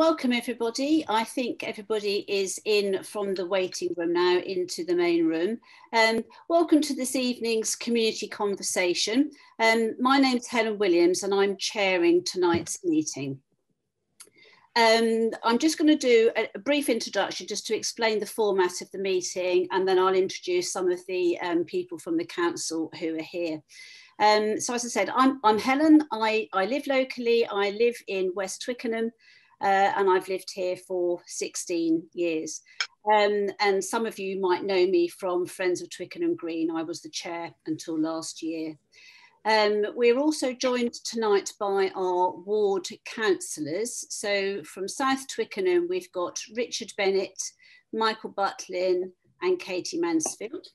welcome everybody. I think everybody is in from the waiting room now into the main room. Um, welcome to this evening's community conversation. Um, my name's Helen Williams and I'm chairing tonight's meeting. Um, I'm just going to do a, a, brief introduction just to explain the format of the meeting and then I'll introduce some of the um, people from the council who are here. Um, so as I said, I'm, I'm Helen, I, I live locally, I live in West Twickenham uh, and I've lived here for 16 years. Um, and some of you might know me from Friends of Twickenham Green. I was the chair until last year. Um, we're also joined tonight by our ward councillors. So from South Twickenham, we've got Richard Bennett, Michael Butlin and Katie Mansfield.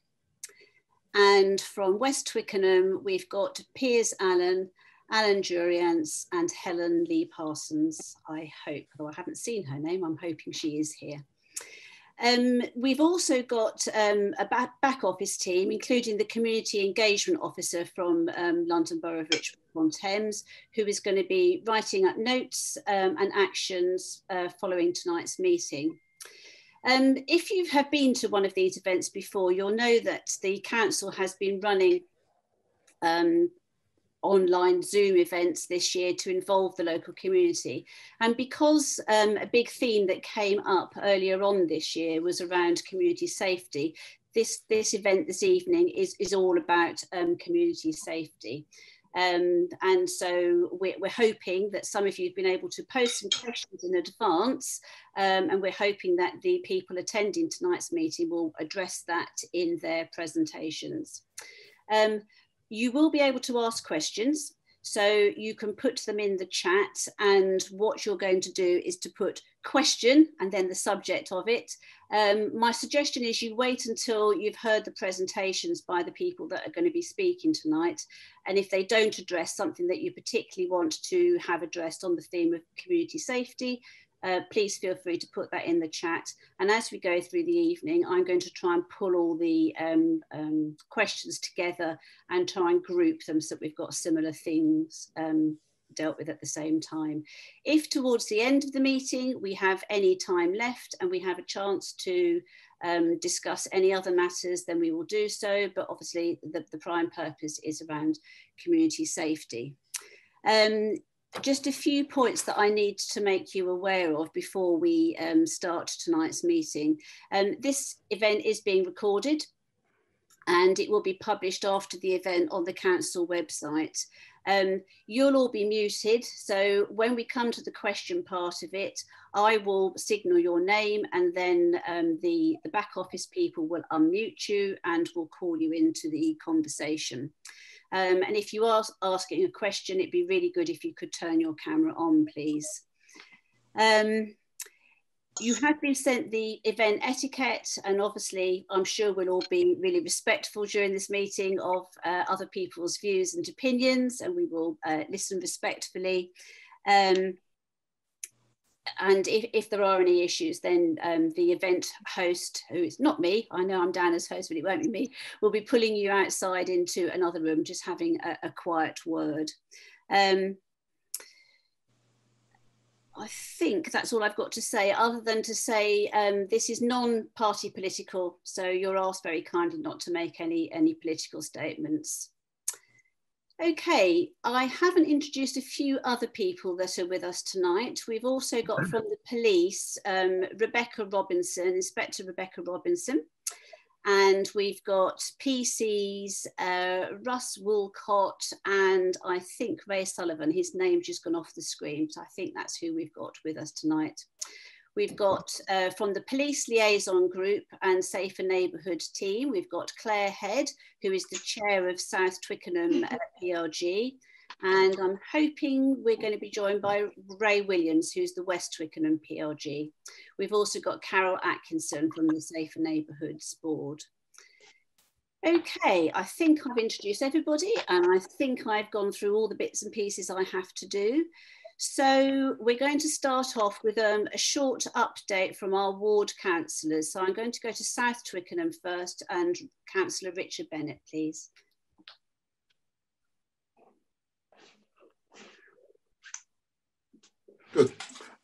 And from West Twickenham, we've got Piers Allen Alan Juriansz and Helen Lee Parsons, I hope, though I haven't seen her name, I'm hoping she is here. Um, we've also got um, a back, back, office team, including the community engagement officer from um, London Borough of Richmond on Thames, who is going to be writing up notes um, and actions uh, following tonight's meeting. Um, if you have been to one of these events before, you'll know that the council has been running um, online Zoom events this year to involve the local community. And because um, a big theme that came up earlier on this year was around community safety, this, this event this evening is, is all about um, community safety. Um, and so we're, we're, hoping that some of you have been able to post some questions in advance um, and we're hoping that the people attending tonight's meeting will address that in their presentations. Um, you will be able to ask questions. So you can put them in the chat and what you're going to do is to put question and then the subject of it. Um, my suggestion is you wait until you've heard the presentations by the people that are going to be speaking tonight. And if they don't address something that you particularly want to have addressed on the theme of community safety, uh, please feel free to put that in the chat. And as we go through the evening, I'm going to try and pull all the um, um, questions together and try and group them so that we've got similar things um, dealt with at the same time. If towards the end of the meeting we have any time left and we have a chance to um, discuss any other matters, then we will do so. But obviously the, the prime purpose is around community safety. Um, just a few points that I need to make you aware of before we um, start tonight's meeting. Um, this event is being recorded and it will be published after the event on the council website. Um, you'll all be muted, so when we come to the question part of it, I will signal your name and then um, the, the back office people will unmute you and will call you into the conversation. Um, and if you are asking a question, it'd be really good if you could turn your camera on, please. Um, you have been sent the event etiquette and obviously I'm sure we'll all be really respectful during this meeting of uh, other people's views and opinions and we will uh, listen respectfully. Um, and if, if there are any issues, then um, the event host, who is not me, I know I'm down as host, but it won't be me, will be pulling you outside into another room, just having a, a quiet word. Um, I think that's all I've got to say, other than to say um, this is non-party political, so you're asked very kindly not to make any, any political statements. Okay, I haven't introduced a few other people that are with us tonight. We've also got from the police, um, Rebecca Robinson, Inspector Rebecca Robinson. And we've got PCs, uh, Russ Woolcott, and I think Ray Sullivan. His name just gone off the screen, but I think that's who we've got with us tonight. We've got uh, from the police liaison group and safer neighbourhood team, we've got Claire Head, who is the chair of South Twickenham uh, PLG. And I'm hoping we're going to be joined by Ray Williams, who's the West Twickenham PLG. We've also got Carol Atkinson from the Safer Neighbourhoods Board. Okay, I think I've introduced everybody and I think I've gone through all the bits and pieces I have to do. So we're going to start off with um, a short update from our ward councillors. So I'm going to go to South Twickenham first and Councillor Richard Bennett, please. Good.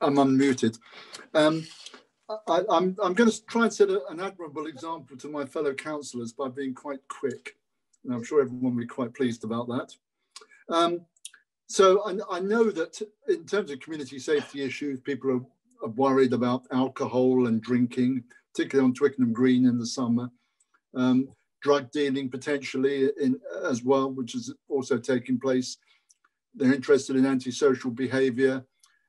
I'm unmuted. Um, I, am going to try and set a, an admirable example to my fellow councillors by being quite quick. And I'm sure everyone will be quite pleased about that. Um, so I, I, know that in terms of community safety issues, people are, are, worried about alcohol and drinking, particularly on Twickenham Green in the summer. Um, drug dealing potentially in, as well, which is also taking place. They're interested in antisocial behaviour,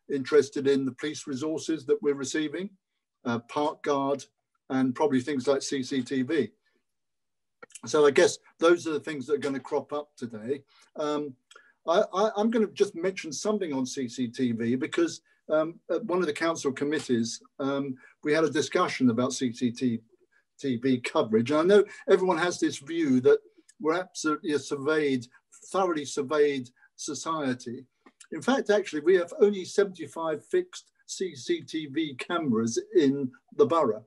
interested in the police resources that we're receiving, uh, park guard, and probably things like CCTV. So I guess those are the things that are going to crop up today. Um, I, am going to just mention something on CCTV because um, at one of the council committees, um, we had a discussion about CCTV coverage. And I know everyone has this view that we're absolutely a surveyed, thoroughly surveyed society. In fact, actually, we have only 75 fixed CCTV cameras in the borough.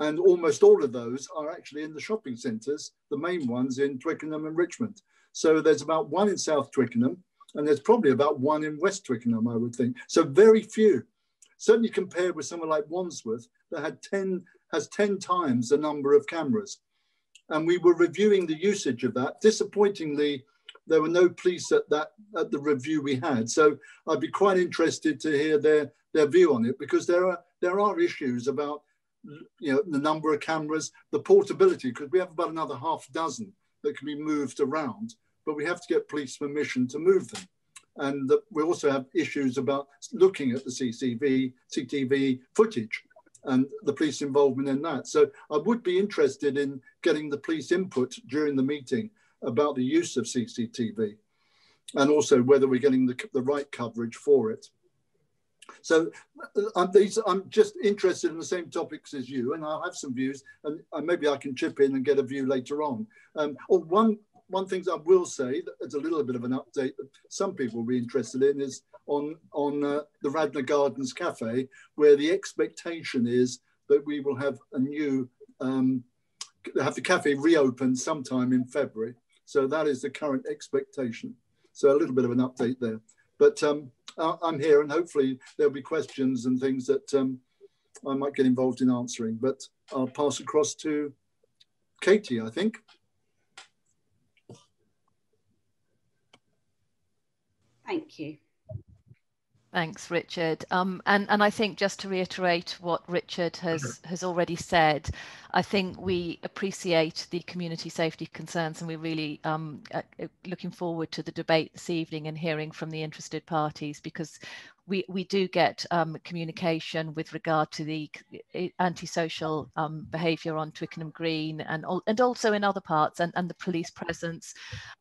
And almost all of those are actually in the shopping centres, the main ones in Twickenham and Richmond. So there's about one in South Twickenham, and there's probably about one in West Twickenham, I would think. So very few. Certainly compared with someone like Wandsworth that had 10, has 10 times the number of cameras. And we were reviewing the usage of that. Disappointingly, there were no police at that at the review we had. So I'd be quite interested to hear their their view on it because there are there are issues about you know the number of cameras, the portability because we have about another half dozen that can be moved around, but we have to get police permission to move them. And the, we also have issues about looking at the CCTV, CTV footage and the police involvement in that. So I would be interested in getting the police input during the meeting about the use of CCTV and also whether we're getting the, the right coverage for it. So I'm, these, I'm just interested in the same topics as you, and I'll have some views, and, and maybe I can chip in and get a view later on. Um, or oh, one one thing I will say that it's a little bit of an update that some people will be interested in is on on uh, the Radnor Gardens Cafe, where the expectation is that we will have a new um, have the cafe reopened sometime in February. So that is the current expectation. So a little bit of an update there. But um, I'm here and hopefully there'll be questions and things that um, I might get involved in answering. But I'll pass across to Katie, I think. Thank you. Thanks, Richard. Um, and, and I think just to reiterate what Richard has, has already said, I think we appreciate the community safety concerns and we're really um, uh, looking forward to the debate this evening and hearing from the interested parties because we, we do get um, communication with regard to the antisocial um, behaviour on Twickenham Green and, and also in other parts and, and the police presence.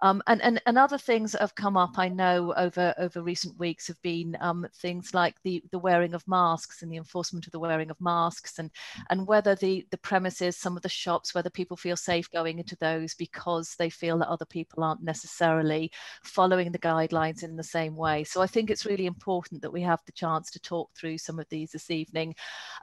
Um, and, and, and other things that have come up, I know, over, over recent weeks have been um, things like the, the wearing of masks and the enforcement of the wearing of masks and, and whether the, the premises, some of the shops, whether people feel safe going into those because they feel that other people aren't necessarily following the guidelines in the same way. So I think it's really important that we we have the chance to talk through some of these this evening.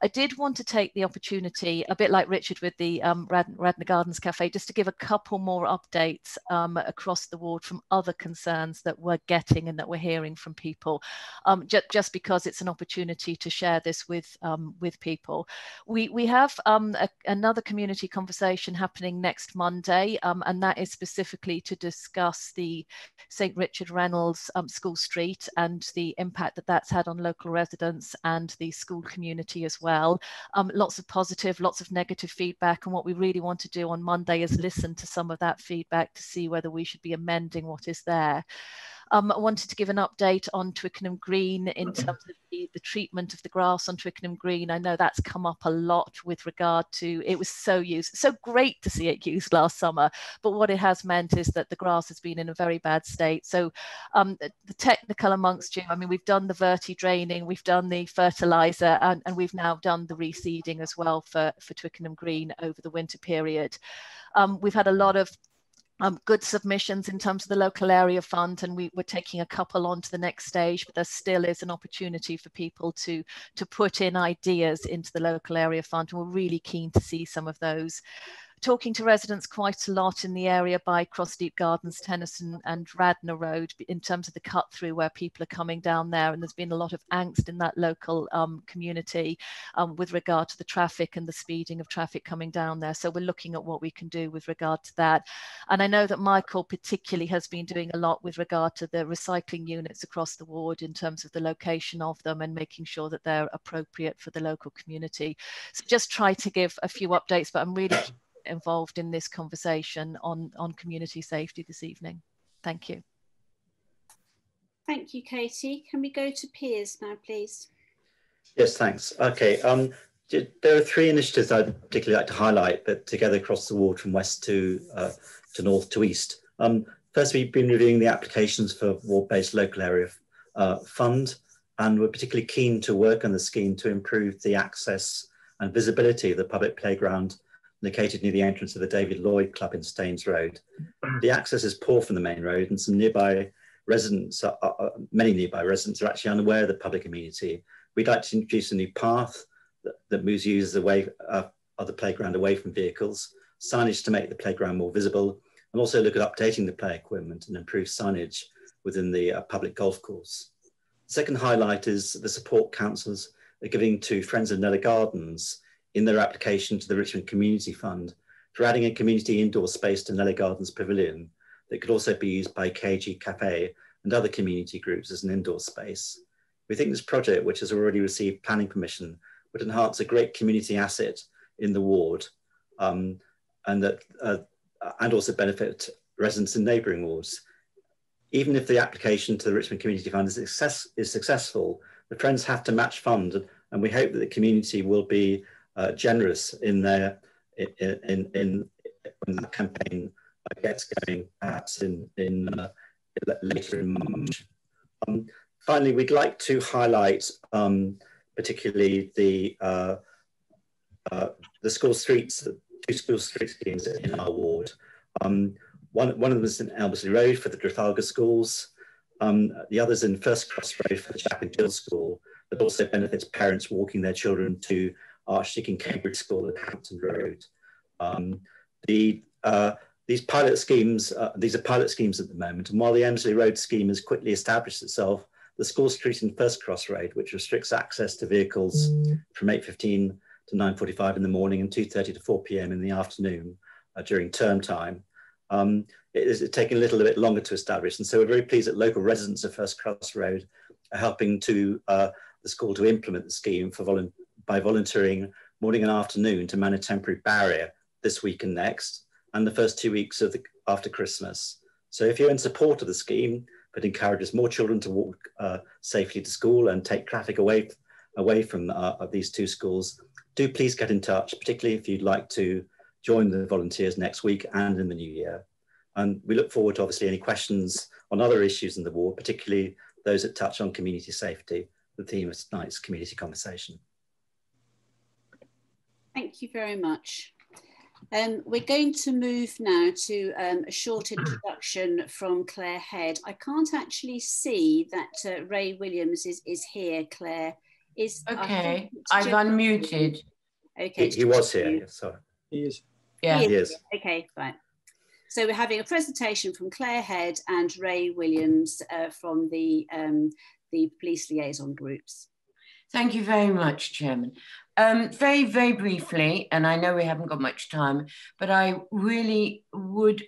I did want to take the opportunity, a bit like Richard with the um, Radnor Gardens Cafe, just to give a couple more updates um, across the ward from other concerns that we're getting and that we're hearing from people, um, ju just because it's an opportunity to share this with, um, with people. We, we have um, a, another community conversation happening next Monday, um, and that is specifically to discuss the St. Richard Reynolds School Street and the impact that that that's had on local residents and the school community as well. Um, lots of positive, lots of negative feedback. And what we really want to do on Monday is listen to some of that feedback to see whether we should be amending what is there. Um, I wanted to give an update on Twickenham Green in mm-hmm. terms of the, the, treatment of the grass on Twickenham Green. I know that's come up a lot with regard to it was so used, so great to see it used last summer. But what it has meant is that the grass has been in a very bad state. So um, the, the, technical amongst you, I mean, we've done the verti draining, we've done the fertilizer, and, and we've now done the reseeding as well for, for Twickenham Green over the winter period. Um, we've had a lot of um, good submissions in terms of the local area fund and we, we're taking a couple on to the next stage but there still is an opportunity for people to to put in ideas into the local area fund and we're really keen to see some of those talking to residents quite a lot in the area by Cross Deep Gardens, Tennyson and Radnor Road in terms of the cut through where people are coming down there. And there's been a lot of angst in that local um, community um, with regard to the traffic and the speeding of traffic coming down there. So we're looking at what we can do with regard to that. And I know that Michael particularly has been doing a lot with regard to the recycling units across the ward in terms of the location of them and making sure that they're appropriate for the local community. So just try to give a few updates, but I'm really involved in this conversation on, on community safety this evening. Thank you. Thank you, Katie. Can we go to Piers now, please? Yes, thanks. Okay, um, there are three initiatives I'd particularly like to highlight that together across the ward from west to, uh, to north to east. Um, first, we've been reviewing the applications for ward-based local area uh, fund, and we're particularly keen to work on the scheme to improve the access and visibility of the public playground located near the entrance of the David Lloyd Club in Staines Road. The access is poor from the main road and some nearby residents, are, are, many nearby residents are actually unaware of the public amenity. We'd like to introduce a new path that, that moves users away uh, of the playground away from vehicles, signage to make the playground more visible, and also look at updating the play equipment and improve signage within the uh, public golf course. The second highlight is the support councils are giving to Friends of Kneller Gardens in their application to the Richmond Community Fund for adding a community indoor space to Kneller Gardens Pavilion that could also be used by KG Cafe and other community groups as an indoor space. We think this project, which has already received planning permission, would enhance a great community asset in the ward um, and, that, uh, and also benefit residents in neighbouring wards. Even if the application to the Richmond Community Fund is, success, is successful, the Friends have to match fund and we hope that the community will be uh, generous in their in in, in when the campaign gets going, perhaps in in uh, later in March. Um, finally, we'd like to highlight um, particularly the uh, uh, the school streets, two school street schemes in our ward. Um, one, one of them is in Elmsleigh Road for the Trafalgar schools. Um, the other's in First Cross Road for the and Jill School, that also benefits parents walking their children to Archdeacon Cambridge School at Hampton Road. Um, the, uh, these pilot schemes, uh, these are pilot schemes at the moment, and while the Elmsleigh Road scheme has quickly established itself, the School Street and First Cross Road, which restricts access to vehicles mm. from 8.15 to 9.45 in the morning and 2.30 to 4 p.m. in the afternoon uh, during term time, um, it is taking a little bit longer to establish. And so we're very pleased that local residents of First Cross Road are helping to uh, the school to implement the scheme for by volunteering morning and afternoon to man a temporary barrier this week and next, and the first two weeks of the, after Christmas. So if you're in support of the scheme, but encourages more children to walk uh, safely to school and take traffic away, away from uh, these two schools, do please get in touch, particularly if you'd like to join the volunteers next week and in the new year. And we look forward to obviously any questions on other issues in the ward, particularly those that touch on community safety, the theme of tonight's community conversation. Thank you very much. Um, we're going to move now to um, a short introduction from Claire Head. I can't actually see that uh, Ray Williams is, is here, Claire. Is Okay, I've unmuted. Okay. He, he was here, sorry. He is. Yeah. He is. He is. Okay, fine. So we're having a presentation from Claire Head and Ray Williams uh, from the, um, the police liaison groups. Thank you very much, Chairman. Um, very, very briefly, and I know we haven't got much time, but I really would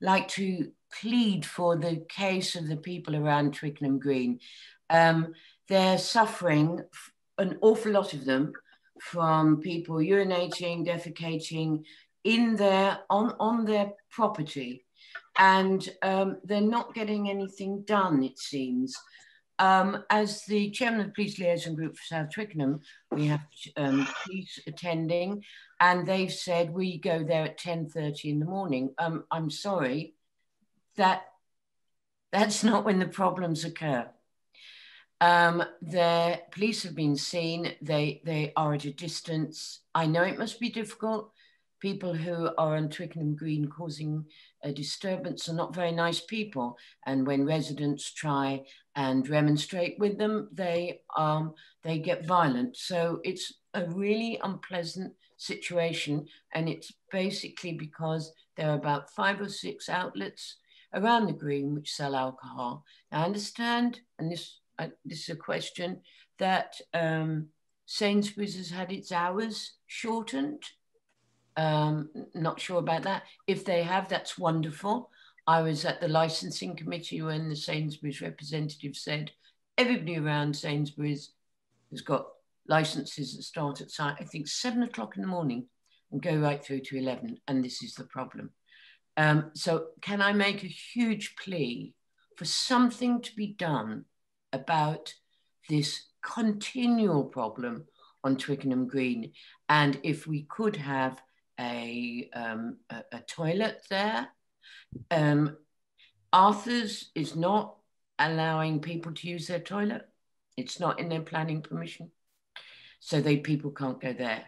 like to plead for the case of the people around Twickenham Green. Um, they're suffering, an awful lot of them, from people urinating, defecating in their on, on their property. And um, they're not getting anything done, it seems. Um, as the chairman of the police liaison group for South Twickenham, we have um, police attending, and they've said we go there at 10.30 in the morning. Um, I'm sorry, that that's not when the problems occur. Um, the police have been seen, they, they are at a distance. I know it must be difficult. People who are on Twickenham Green causing a disturbance are not very nice people. And when residents try and remonstrate with them, they um, they get violent. So it's a really unpleasant situation, and it's basically because there are about five or six outlets around the green which sell alcohol. I understand, and this uh, this is a question that um, Sainsbury's has had its hours shortened. Um, not sure about that. If they have, that's wonderful. I was at the licensing committee when the Sainsbury's representative said everybody around Sainsbury's has got licenses that start at I think seven o'clock in the morning and go right through to 11. And this is the problem. Um, so can I make a huge plea for something to be done about this continual problem on Twickenham Green? And if we could have a, um, a, a, toilet there. Um, Arthur's is not allowing people to use their toilet. It's not in their planning permission. So they people can't go there.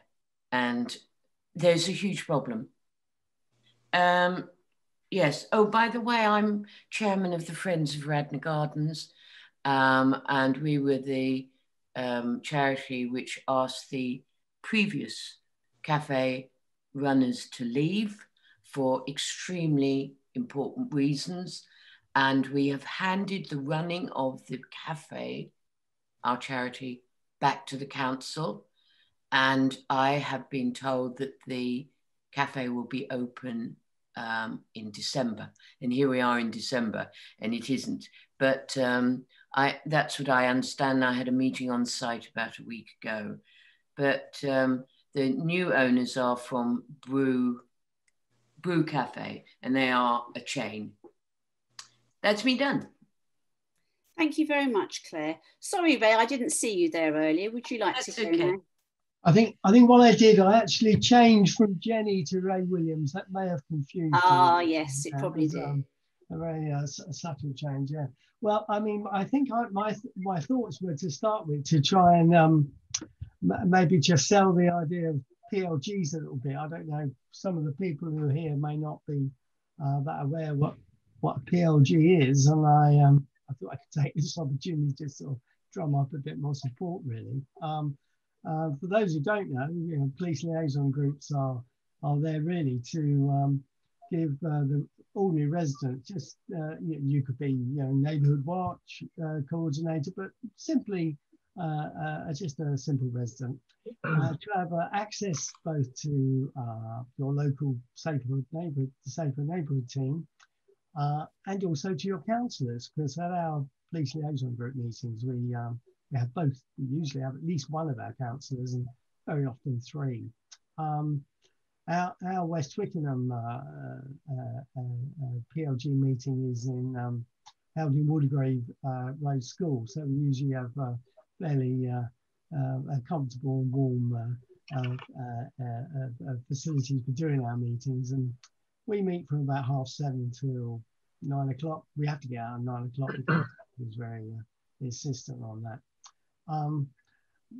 And there's a huge problem. Um, yes. Oh, by the way, I'm chairman of the Friends of Radnor Gardens. Um, and we were the um, charity which asked the previous cafe runners to leave for extremely important reasons. And we have handed the running of the cafe, our charity, back to the council. And I have been told that the cafe will be open um, in December. And here we are in December, and it isn't. But um, I, that's what I understand. I had a meeting on site about a week ago. But um, the new owners are from Brew, Brew Cafe, and they are a chain. That's me done. Thank you very much, Claire. Sorry, Ray, I didn't see you there earlier. Would you like That's to go okay. now? I think I think what I did, I actually changed from Jenny to Ray Williams. That may have confused. Ah, you. yes, it probably was, did. Um, a very uh, subtle change, yeah. Well, I mean, I think I, my my thoughts were to start with to try and um, maybe just sell the idea of PLGs a little bit. I don't know. Some of the people who are here may not be uh, that aware what what PLG is, and I um, I thought I could take this opportunity to sort of drum up a bit more support, really. Um, uh, for those who don't know, you know, police liaison groups are are there really to um, give uh, the ordinary resident just uh, you, you, could be you know neighbourhood watch uh, coordinator, but simply uh, uh, just a simple resident, uh, to have access both to your local safer neighbourhood, the safer neighbourhood team, and also to your councillors, because at our police liaison group meetings, we um, we have both. We usually have at least one of our councillors, and very often three. Um, our, our West Twickenham uh, uh, uh, PLG meeting is in um, held in Waldegrave Road School, so we usually have fairly uh, uh, comfortable and warm uh, facilities for doing our meetings. And we meet from about half seven till nine o'clock. We have to get out at nine o'clock because he's very insistent on that. Um,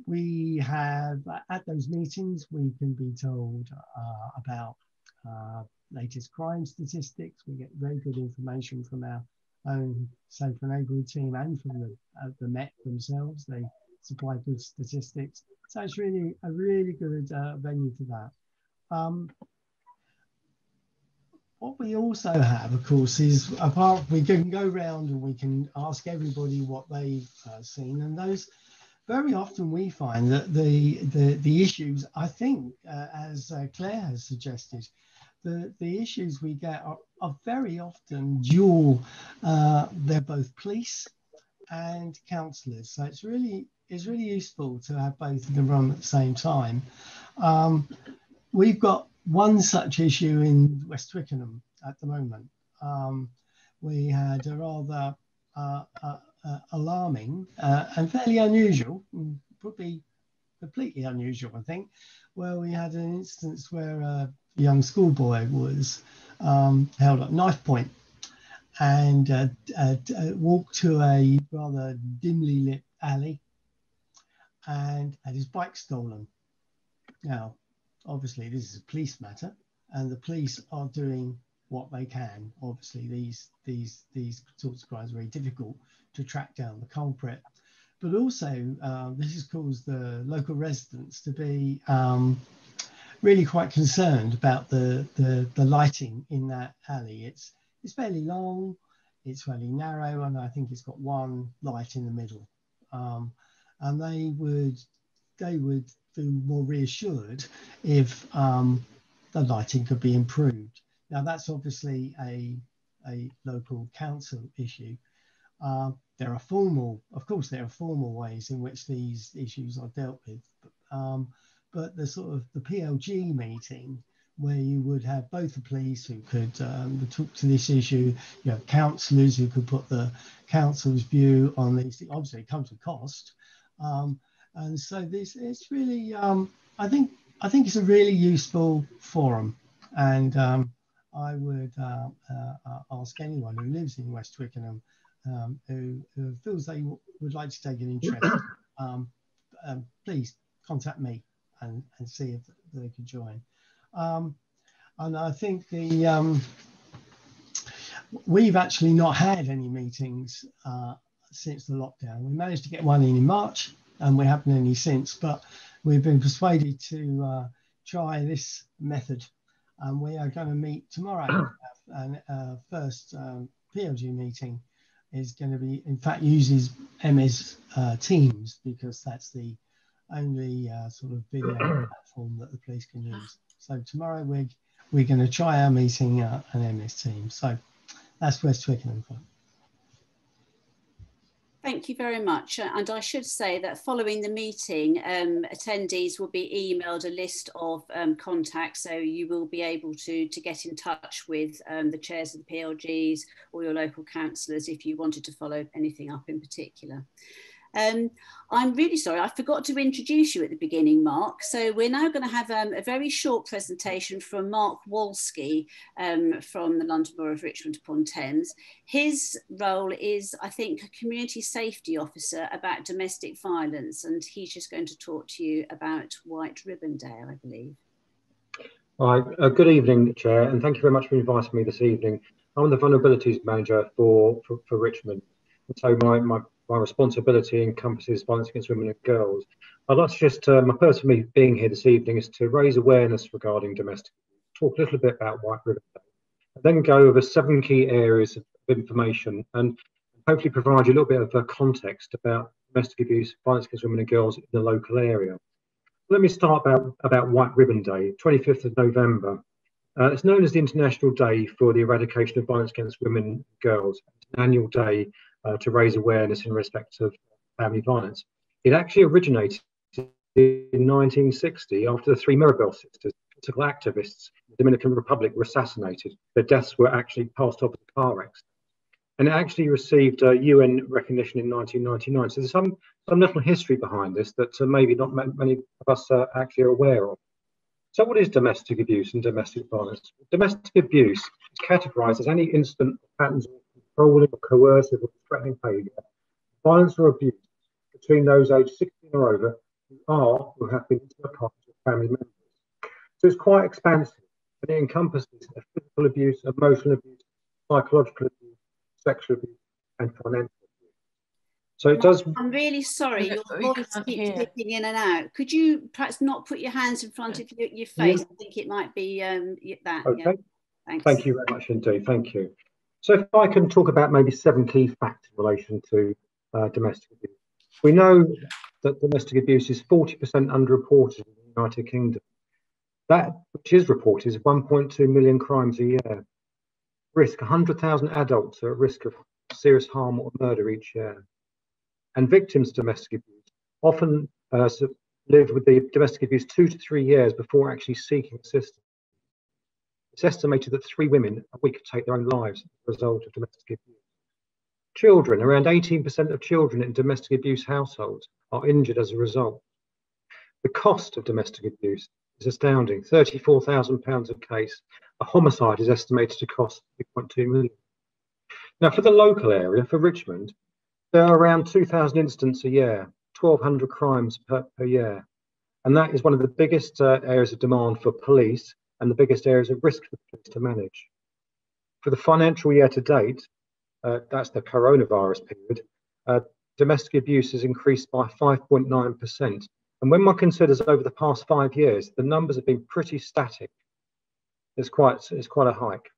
we have at those meetings we can be told uh, about uh, latest crime statistics we get very good information from our own Safer Neighbourhood team and from the, uh, the Met themselves. They supply good statistics. So it's really a really good uh, venue for that. Um, what we also have, of course, is apart we can go around and we can ask everybody what they've uh, seen, and those very often we find that the the, the issues, I think, uh, as uh, Claire has suggested, the, the issues we get are, are very often dual. Uh, they're both police and councillors. So it's really it's really useful to have both of them run at the same time. Um, we've got one such issue in West Twickenham at the moment. Um, we had a rather uh, uh, uh, alarming uh, and fairly unusual, probably completely unusual, I think, where we had an instance where a young schoolboy was um, held at knife point and uh, uh, uh, walked to a rather dimly lit alley and had his bike stolen. Now, obviously, this is a police matter, and the police are doing what they can. Obviously, these these these sorts of crimes are very difficult to track down the culprit, but also uh, this has caused the local residents to be um, really quite concerned about the, the the lighting in that alley. It's it's fairly long, it's fairly narrow, and I think it's got one light in the middle. Um, and they would they would feel more reassured if um, the lighting could be improved. Now that's obviously a, a local council issue. Uh, there are formal, of course, there are formal ways in which these issues are dealt with, um, but the sort of the PLG meeting where you would have both the police who could um, talk to this issue, you have councillors who could put the council's view on these. Things. Obviously, it comes with cost, um, and so this it's really um, I think I think it's a really useful forum, and um, I would uh, uh, uh, ask anyone who lives in West Twickenham um, who, who, feels they would like to take an interest, um, um, please contact me and, and see if they could join. Um, and I think the um, we've actually not had any meetings uh, since the lockdown. We managed to get one in in March, and we haven't any since. But we've been persuaded to uh, try this method, and we are going to meet tomorrow. and our first um, PLG meeting is going to be, in fact, uses MS uh, Teams because that's the only uh, sort of video platform that the police can use. So tomorrow we're we're going to try our meeting uh, an MS team. So that's West Twickenham for. Thank you very much. Uh, and I should say that following the meeting, um, attendees will be emailed a list of um, contacts. So you will be able to, to get in touch with um, the chairs of the PLGs or your local councillors if you wanted to follow anything up in particular. Um, I'm really sorry, I forgot to introduce you at the beginning, Mark. So we're now going to have um, a very short presentation from Mark Wolski um, from the London Borough of Richmond upon Thames. His role is, I think, a community safety officer about domestic violence, and he's just going to talk to you about White Ribbon Day, I believe. Hi, uh, good evening, Chair, and thank you very much for inviting me this evening. I'm the Vulnerabilities Manager for, for, for Richmond. so my, my my responsibility encompasses violence against women and girls. I'd like to just, uh, my purpose for me being here this evening is to raise awareness regarding domestic talk a little bit about White Ribbon and then go over seven key areas of information and hopefully provide you a little bit of a context about domestic abuse, violence against women and girls in the local area. Let me start about, about White Ribbon Day, 25th of November. Uh, it's known as the International Day for the Eradication of Violence Against Women and Girls. It's an annual day uh, to raise awareness in respect of family violence. It actually originated in 1960 after the three Mirabal sisters, political activists in the Dominican Republic, were assassinated. Their deaths were actually passed off as car accident. And it actually received uh, UN recognition in 1999. So there's some, some little history behind this that uh, maybe not many of us uh, actually are aware of. So, what is domestic abuse and domestic violence? Domestic abuse is categorized as any incident patterns controlling or coercive or threatening behaviour, violence or abuse between those aged 16 or over who are or have been intimate partners of family members. So it's quite expansive and it encompasses physical abuse, emotional abuse, psychological abuse, sexual abuse, and financial abuse. So it does. I'm really sorry, your voice keeps dipping in and out. Could you perhaps not put your hands in front of your, your face? Yeah. I think it might be um, that. Okay. Yeah. Thanks. Thank you very much indeed. Thank you. So if I can talk about maybe seven key facts in relation to uh, domestic abuse. We know that domestic abuse is 40% underreported in the United Kingdom. That which is reported is 1.2 million crimes a year. Risk 100,000 adults are at risk of serious harm or murder each year. And victims of domestic abuse often uh, live with the domestic abuse two to three years before actually seeking assistance. It's estimated that three women a week take their own lives as a result of domestic abuse. Children, around 18% of children in domestic abuse households are injured as a result. The cost of domestic abuse is astounding £34,000 a case. A homicide is estimated to cost 3.2 million. Now, for the local area, for Richmond, there are around 2,000 incidents a year, 1,200 crimes per, per year. And that is one of the biggest uh, areas of demand for police and the biggest areas of risk for the police to manage. For the financial year to date, uh, that's the coronavirus period, uh, domestic abuse has increased by 5.9%. And when one considers over the past five years, the numbers have been pretty static. It's quite, it's quite a hike.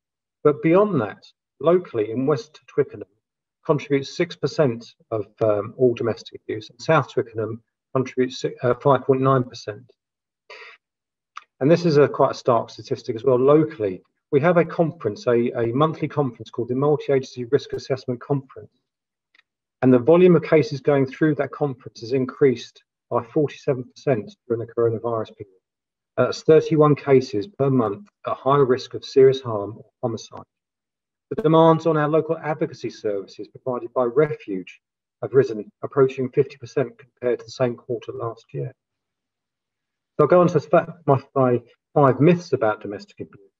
But beyond that, locally in West Twickenham, contributes 6% of um, all domestic abuse, and South Twickenham contributes 5.9%. Uh, and this is a quite a stark statistic as well. Locally, we have a conference, a, a monthly conference called the Multi-Agency Risk Assessment Conference. And the volume of cases going through that conference has increased by 47% during the coronavirus period. That's 31 cases per month at high risk of serious harm or homicide. The demands on our local advocacy services provided by Refuge have risen, approaching 50% compared to the same quarter last year. So I'll go on to my, my five myths about domestic abuse.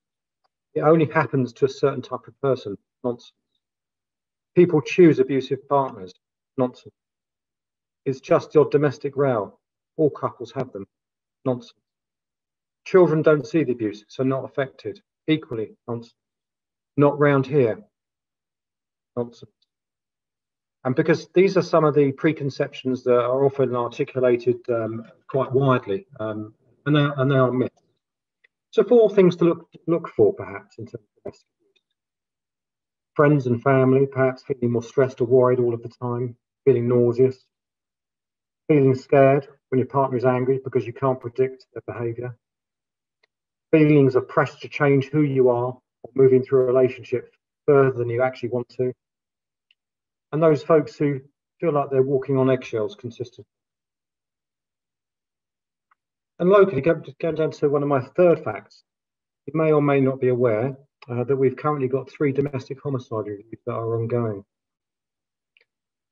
It only happens to a certain type of person. Nonsense. People choose abusive partners. Nonsense. It's just your domestic row. All couples have them. Nonsense. Children don't see the abuse, so not affected. Equally, nonsense. Not round here. Nonsense. And because these are some of the preconceptions that are often articulated um, quite widely, um, and, are, they are myths. So four things to look look for, perhaps, in terms of. Friends and family, perhaps feeling more stressed or worried all of the time, feeling nauseous, feeling scared when your partner is angry because you can't predict their behaviour, feelings of pressure to change who you are or moving through a relationship further than you actually want to, and those folks who feel like they're walking on eggshells consistently. And locally, going down to one of my third facts, you may or may not be aware uh, that we've currently got three domestic homicide reviews that are ongoing.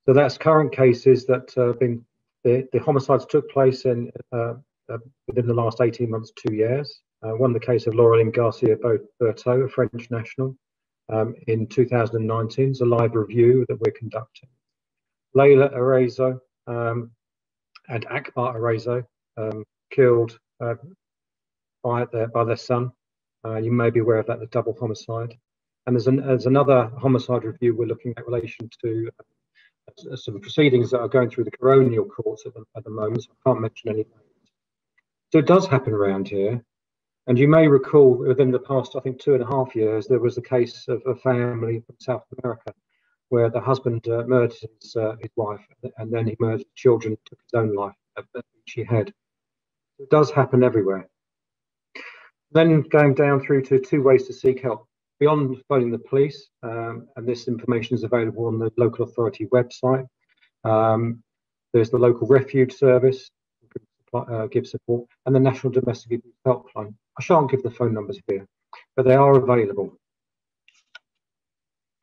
So that's current cases that have uh, been the, the homicides took place in uh, uh, within the last 18 months, two years. Uh, one, the case of Laureline Garcia-Bertaux, a French national, um, in 2019. It's a live review that we're conducting. Layla Arezo um, and Akbar Arezo um, killed uh, by, their, by their son. Uh, you may be aware of that, the double homicide. And there's, an, there's another homicide review we're looking at relation to uh, some proceedings that are going through the coronial courts at the, at the moment. So I can't mention any names. So it does happen around here. And you may recall within the past, I think, two and a half years, there was a case of a family from South America where the husband uh, murdered his, uh, his wife and then he murdered children, took his own life, which he had. It does happen everywhere. Then going down through to two ways to seek help. Beyond phoning the police, um, and this information is available on the local authority website. Um, there's the local refuge service, uh, give support, and the National Domestic Abuse Helpline. I shan't give the phone numbers here, but they are available.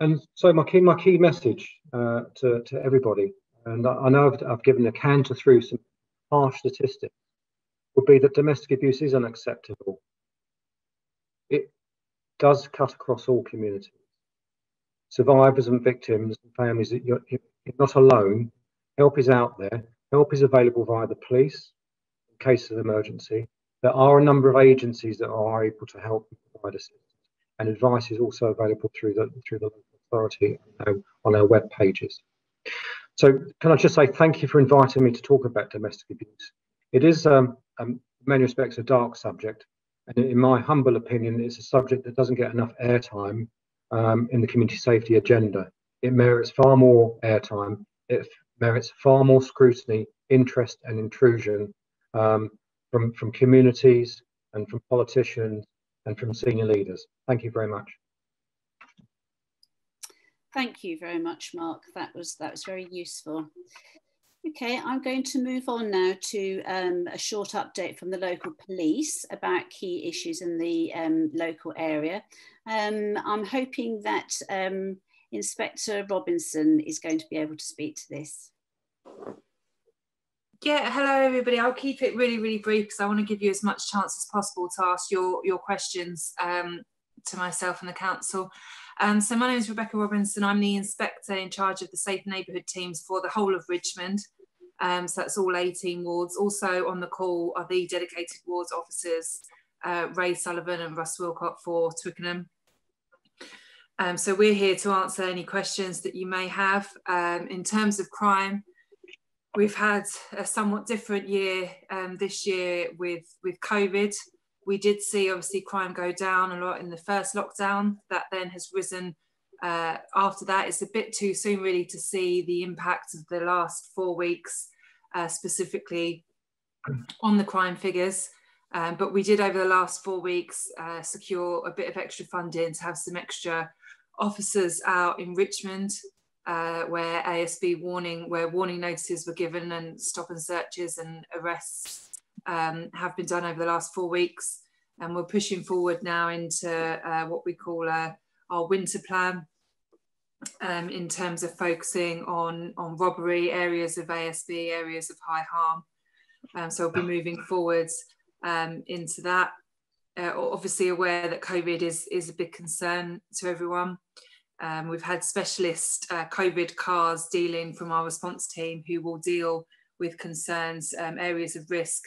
And so my key, my key message uh, to, to everybody, and I, know I've, I've, given a canter through some harsh statistics, would be that domestic abuse is unacceptable. It does cut across all communities. Survivors and victims and families, you're, you're not alone. Help is out there. Help is available via the police in case of emergency, there are a number of agencies that are able to help provide assistance, and advice is also available through the through the authority on our web pages. So, can I just say thank you for inviting me to talk about domestic abuse? It is, um, um, in many respects, a dark subject, and in my humble opinion, it's a subject that doesn't get enough airtime um, in the community safety agenda. It merits far more airtime. It merits far more scrutiny, interest, and intrusion um, from, from communities and from politicians and from senior leaders. Thank you very much. Thank you very much, Mark. That was that was very useful. Okay, I'm going to move on now to um, a short update from the local police about key issues in the um, local area. Um, I'm hoping that um, Inspector Robinson is going to be able to speak to this. Yeah, hello everybody. I'll keep it really, really brief because I want to give you as much chance as possible to ask your, your questions um, to myself and the council. Um, so my name is Rebecca Robinson. I'm the inspector in charge of the safe neighbourhood teams for the whole of Richmond. Um, so that's all 18 wards. Also on the call are the dedicated wards officers, uh, Ray Sullivan and Russ Wilcott for Twickenham. Um, so we're here to answer any questions that you may have. Um, in terms of crime, we've had a somewhat different year um, this year with, with COVID. We did see obviously crime go down a lot in the first lockdown. That then has risen uh, after that. It's a bit too soon really to see the impact of the last four weeks, uh, specifically on the crime figures. Um, but we did over the last four weeks uh, secure a bit of extra funding to have some extra officers out in Richmond, uh, where ASB warning, where warning notices were given and stop and searches and arrests um, have been done over the last four weeks. And we're pushing forward now into uh, what we call uh, our winter plan um, in terms of focusing on, on robbery, areas of ASB, areas of high harm. Um, so we'll be moving forwards um, into that uh, obviously aware that COVID is, is a big concern to everyone. Um, we've had specialist uh, COVID cars dealing from our response team who will deal with concerns, um, areas of risk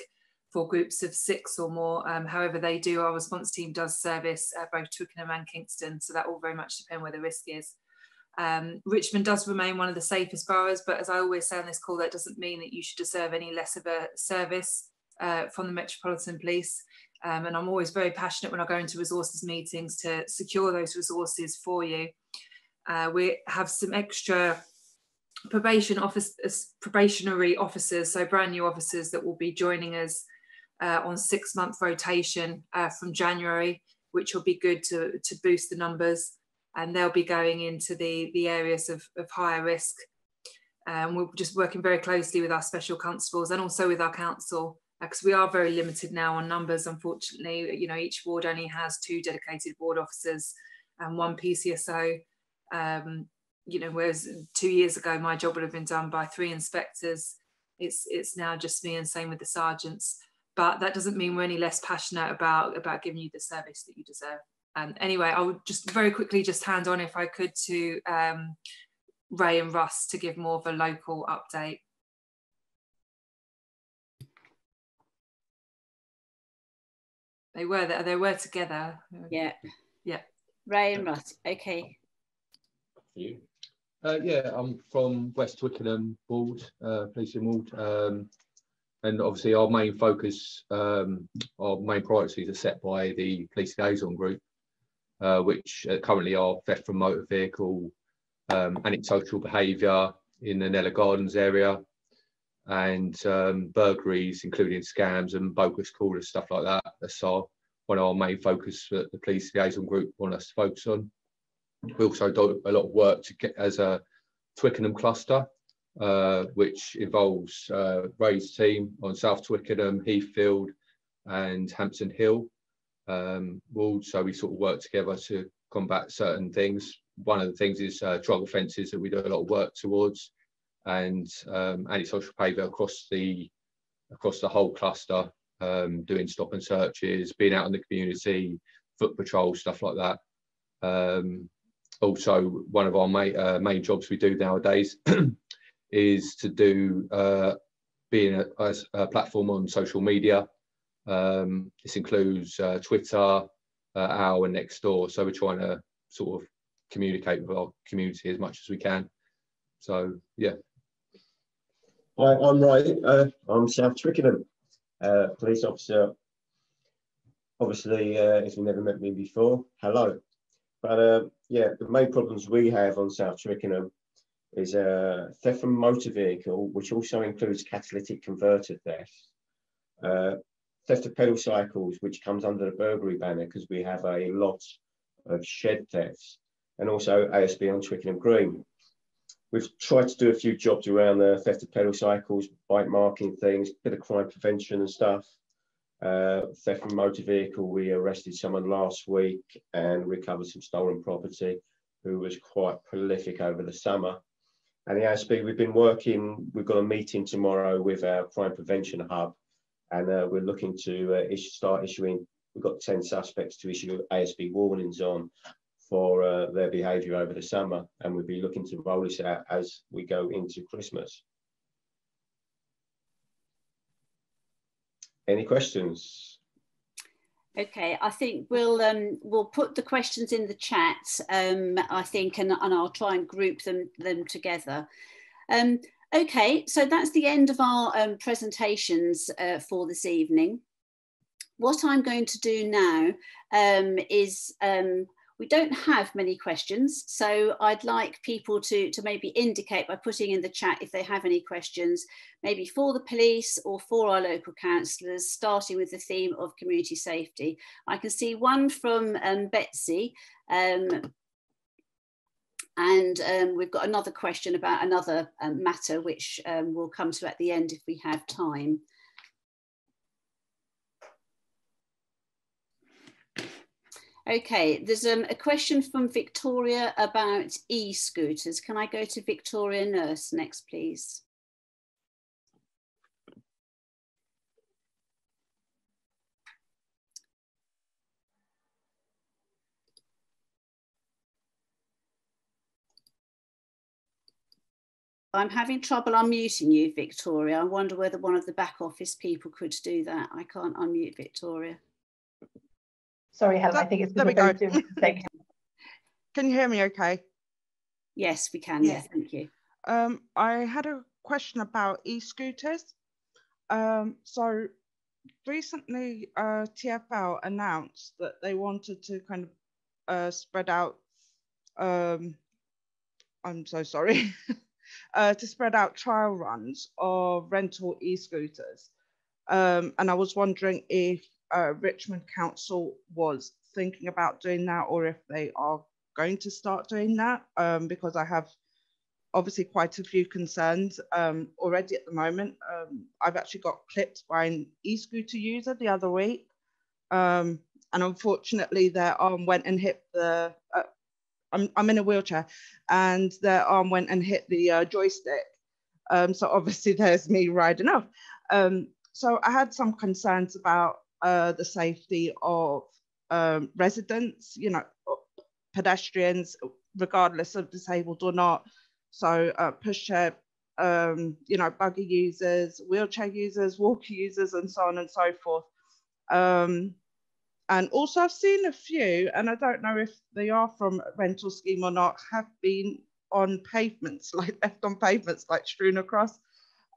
for groups of six or more. Um, however, they do, our response team does service uh, both Twickenham and Kingston, so that will very much depend where the risk is. Um, Richmond does remain one of the safest boroughs, but as I always say on this call, that doesn't mean that you should deserve any less of a service uh, from the Metropolitan Police. Um, and I'm always very passionate when I go into resources meetings to secure those resources for you. Uh, we have some extra probation office, uh, probationary officers, so brand new officers that will be joining us uh, on six month rotation uh, from January, which will be good to, to boost the numbers. And they'll be going into the, the areas of, of higher risk. Um, we're just working very closely with our special constables and also with our council because we are very limited now on numbers. Unfortunately, you know, each ward only has two dedicated ward officers and one PCSO. Um, you know, whereas two years ago my job would have been done by three inspectors. It's it's now just me, and same with the sergeants. But that doesn't mean we're any less passionate about about giving you the service that you deserve. Um, anyway, I would just very quickly just hand on, if I could, to um, Ray and Russ to give more of a local update. They were there. They were together. Yeah. Yeah. Ray and Russ. Okay. You. Uh, yeah, I'm from West Twickenham ward, uh, policing ward, um, and obviously our main focus, um, our main priorities are set by the police liaison group, uh, which uh, currently are theft from motor vehicle, um, antisocial behaviour in the Kneller Gardens area, and um, burglaries, including scams and bogus callers, stuff like that. That's our one of our main focus that the police liaison group want us to focus on. We also do a lot of work to get as a Twickenham cluster, uh, which involves uh, Ray's team on South Twickenham, Heathfield, and Hampton Hill. Um, also, we sort of work together to combat certain things. One of the things is uh, drug offences that we do a lot of work towards and um, antisocial behaviour across the across the whole cluster, um, doing stop and searches, being out in the community, foot patrol, stuff like that. Um, also, one of our main, uh, main jobs we do nowadays is to do uh, being a, a, platform on social media. Um, this includes uh, Twitter, uh, OWL, and Nextdoor. So we're trying to sort of communicate with our community as much as we can. So yeah, Hi, I'm Ray. Uh, I'm South Twickenham uh, police officer. Obviously, uh, if you've never met me before, hello. But uh, yeah, the main problems we have on South Twickenham is uh, theft from motor vehicle, which also includes catalytic converter theft, uh, theft of pedal cycles, which comes under the burglary banner because we have a lot of shed thefts, and also ASB on Twickenham Green. We've tried to do a few jobs around the theft of pedal cycles, bike marking things, bit of crime prevention and stuff. Uh, theft from motor vehicle, we arrested someone last week and recovered some stolen property who was quite prolific over the summer. And the ASB, we've been working, we've got a meeting tomorrow with our crime prevention hub and uh, we're looking to uh, issue, start issuing, we've got 10 suspects to issue ASB warnings on for uh, their behaviour over the summer, and we'll be looking to roll this out as we go into Christmas. Any questions? Okay, I think we'll um, we'll put the questions in the chat. Um, I think, and, and I'll try and group them them together. Um, okay, so that's the end of our um, presentations uh, for this evening. What I'm going to do now um, is um, we don't have many questions, so I'd like people to, to maybe indicate by putting in the chat if they have any questions, maybe for the police or for our local councillors, starting with the theme of community safety. I can see one from um, Betsy, um, and um, we've got another question about another um, matter, which um, we'll come to at the end if we have time. Okay, there's um, a question from Victoria about e-scooters. Can I go to Victoria Nurse next, please? I'm having trouble unmuting you, Victoria. I wonder whether one of the back office people could do that. I can't unmute Victoria. Sorry, Helen, I think it's there we go. Can you hear me okay? Yes, we can. Yeah, yeah thank you. Um, I had a question about e-scooters. Um, so recently, uh, TFL announced that they wanted to kind of uh, spread out. Um, I'm so sorry. uh, to spread out trial runs of rental e-scooters. Um, and I was wondering if uh, Richmond Council was thinking about doing that or if they are going to start doing that um, because I have obviously quite a few concerns um, already at the moment. Um, I've actually got clipped by an e-scooter user the other week. Um, and unfortunately their arm went and hit the, uh, I'm, I'm in a wheelchair and their arm went and hit the uh, joystick. Um, so obviously there's me riding off. Um, so I had some concerns about uh, the safety of um, residents, you know, pedestrians, regardless of disabled or not. So uh, pushchair, um, you know, buggy users, wheelchair users, walker users, and so on and so forth. Um, and also I've seen a few, and I don't know if they are from rental scheme or not, have been on pavements, like left on pavements, like strewn across.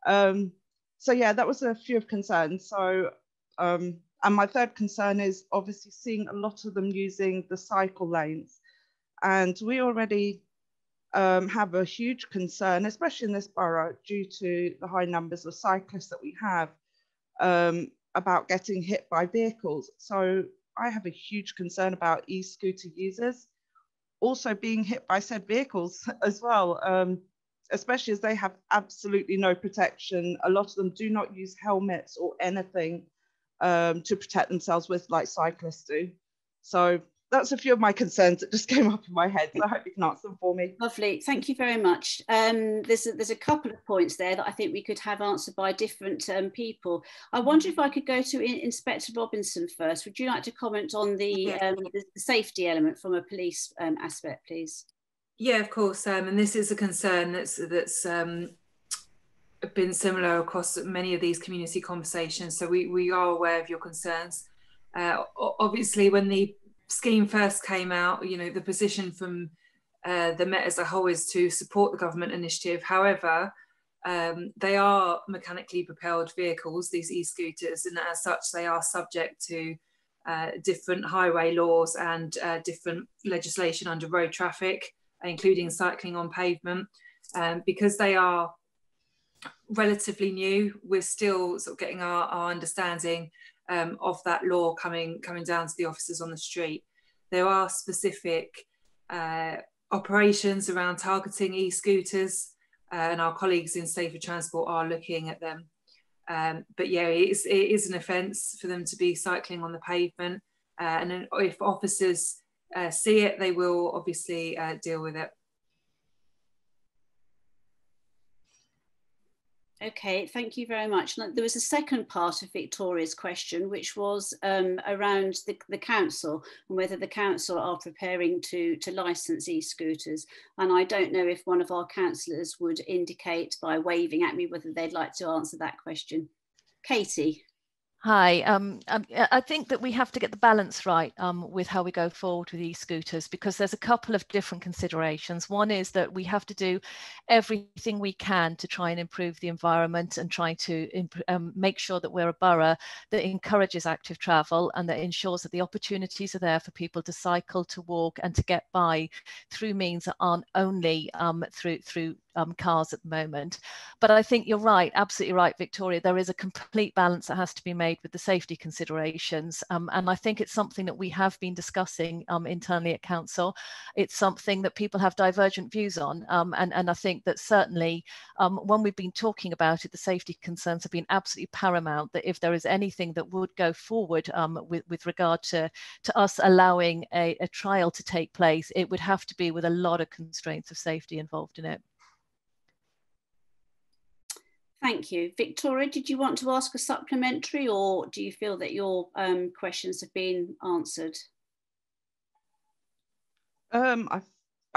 Um, so yeah, that was a few of concerns. So um, and my third concern is obviously seeing a lot of them using the cycle lanes. And we already um, have a huge concern, especially in this borough, due to the high numbers of cyclists that we have, um, about getting hit by vehicles. So I have a huge concern about e-scooter users also being hit by said vehicles as well, um, especially as they have absolutely no protection. A lot of them do not use helmets or anything um, to protect themselves with, like cyclists do. So that's a few of my concerns that just came up in my head. So I hope you can answer them for me. Lovely, thank you very much. Um, there's a, there's a couple of points there that I think we could have answered by different um, people. I wonder if I could go to in Inspector Robinson first. Would you like to comment on the, um, the, the, safety element from a police um, aspect, please? Yeah, of course. Um, and this is a concern that's that's um, been similar across many of these community conversations. So we, we are aware of your concerns. Uh, obviously, when the scheme first came out, you know, the position from uh, the Met as a whole is to support the government initiative. However, um, they are mechanically propelled vehicles, these e-scooters, and as such, they are subject to uh, different highway laws and uh, different legislation under road traffic, including cycling on pavement. Um, because they are relatively new. We're still sort of getting our, our understanding um, of that law coming coming down to the officers on the street. There are specific uh, operations around targeting e-scooters, uh, and our colleagues in Safer Transport are looking at them. Um, but yeah, it is, it is an offence for them to be cycling on the pavement, uh, and if officers uh, see it, they will obviously uh, deal with it. Okay, thank you very much. There was a second part of Victoria's question, which was um, around the, the, council and whether the council are preparing to, to license e-scooters. And I don't know if one of our councillors would indicate by waving at me whether they'd like to answer that question. Katie. Hi, um, um, I think that we have to get the balance right um, with how we go forward with e-scooters because there's a couple of different considerations. One is that we have to do everything we can to try and improve the environment and try to um, make sure that we're a borough that encourages active travel and that ensures that the opportunities are there for people to cycle, to walk and to get by through means that aren't only um, through, through um, cars at the moment. But I think you're right, absolutely right, Victoria. There is a complete balance that has to be made with the safety considerations. Um, and I think it's something that we have been discussing um, internally at Council. It's something that people have divergent views on. Um, and, and I think that certainly um, when we've been talking about it, the safety concerns have been absolutely paramount that if there is anything that would go forward um, with, with regard to, to us allowing a, a trial to take place, it would have to be with a lot of constraints of safety involved in it. Thank you. Victoria, did you want to ask a supplementary or do you feel that your um, questions have been answered? Um, I,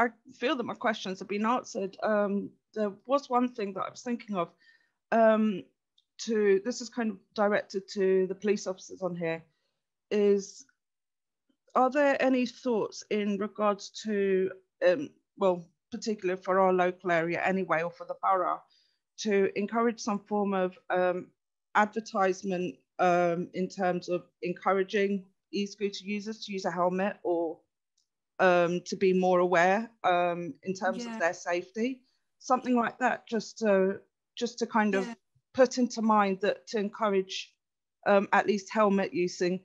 I feel that my questions have been answered. Um, there was one thing that I was thinking of. Um, to this is kind of directed to the police officers on here. Is are there any thoughts in regards to um, well, particularly for our local area anyway, or for the borough, to encourage some form of um, advertisement um, in terms of encouraging e-scooter users to use a helmet or um, to be more aware um, in terms yeah. of their safety, something like that, just to just to kind yeah. of put into mind that to encourage um, at least helmet using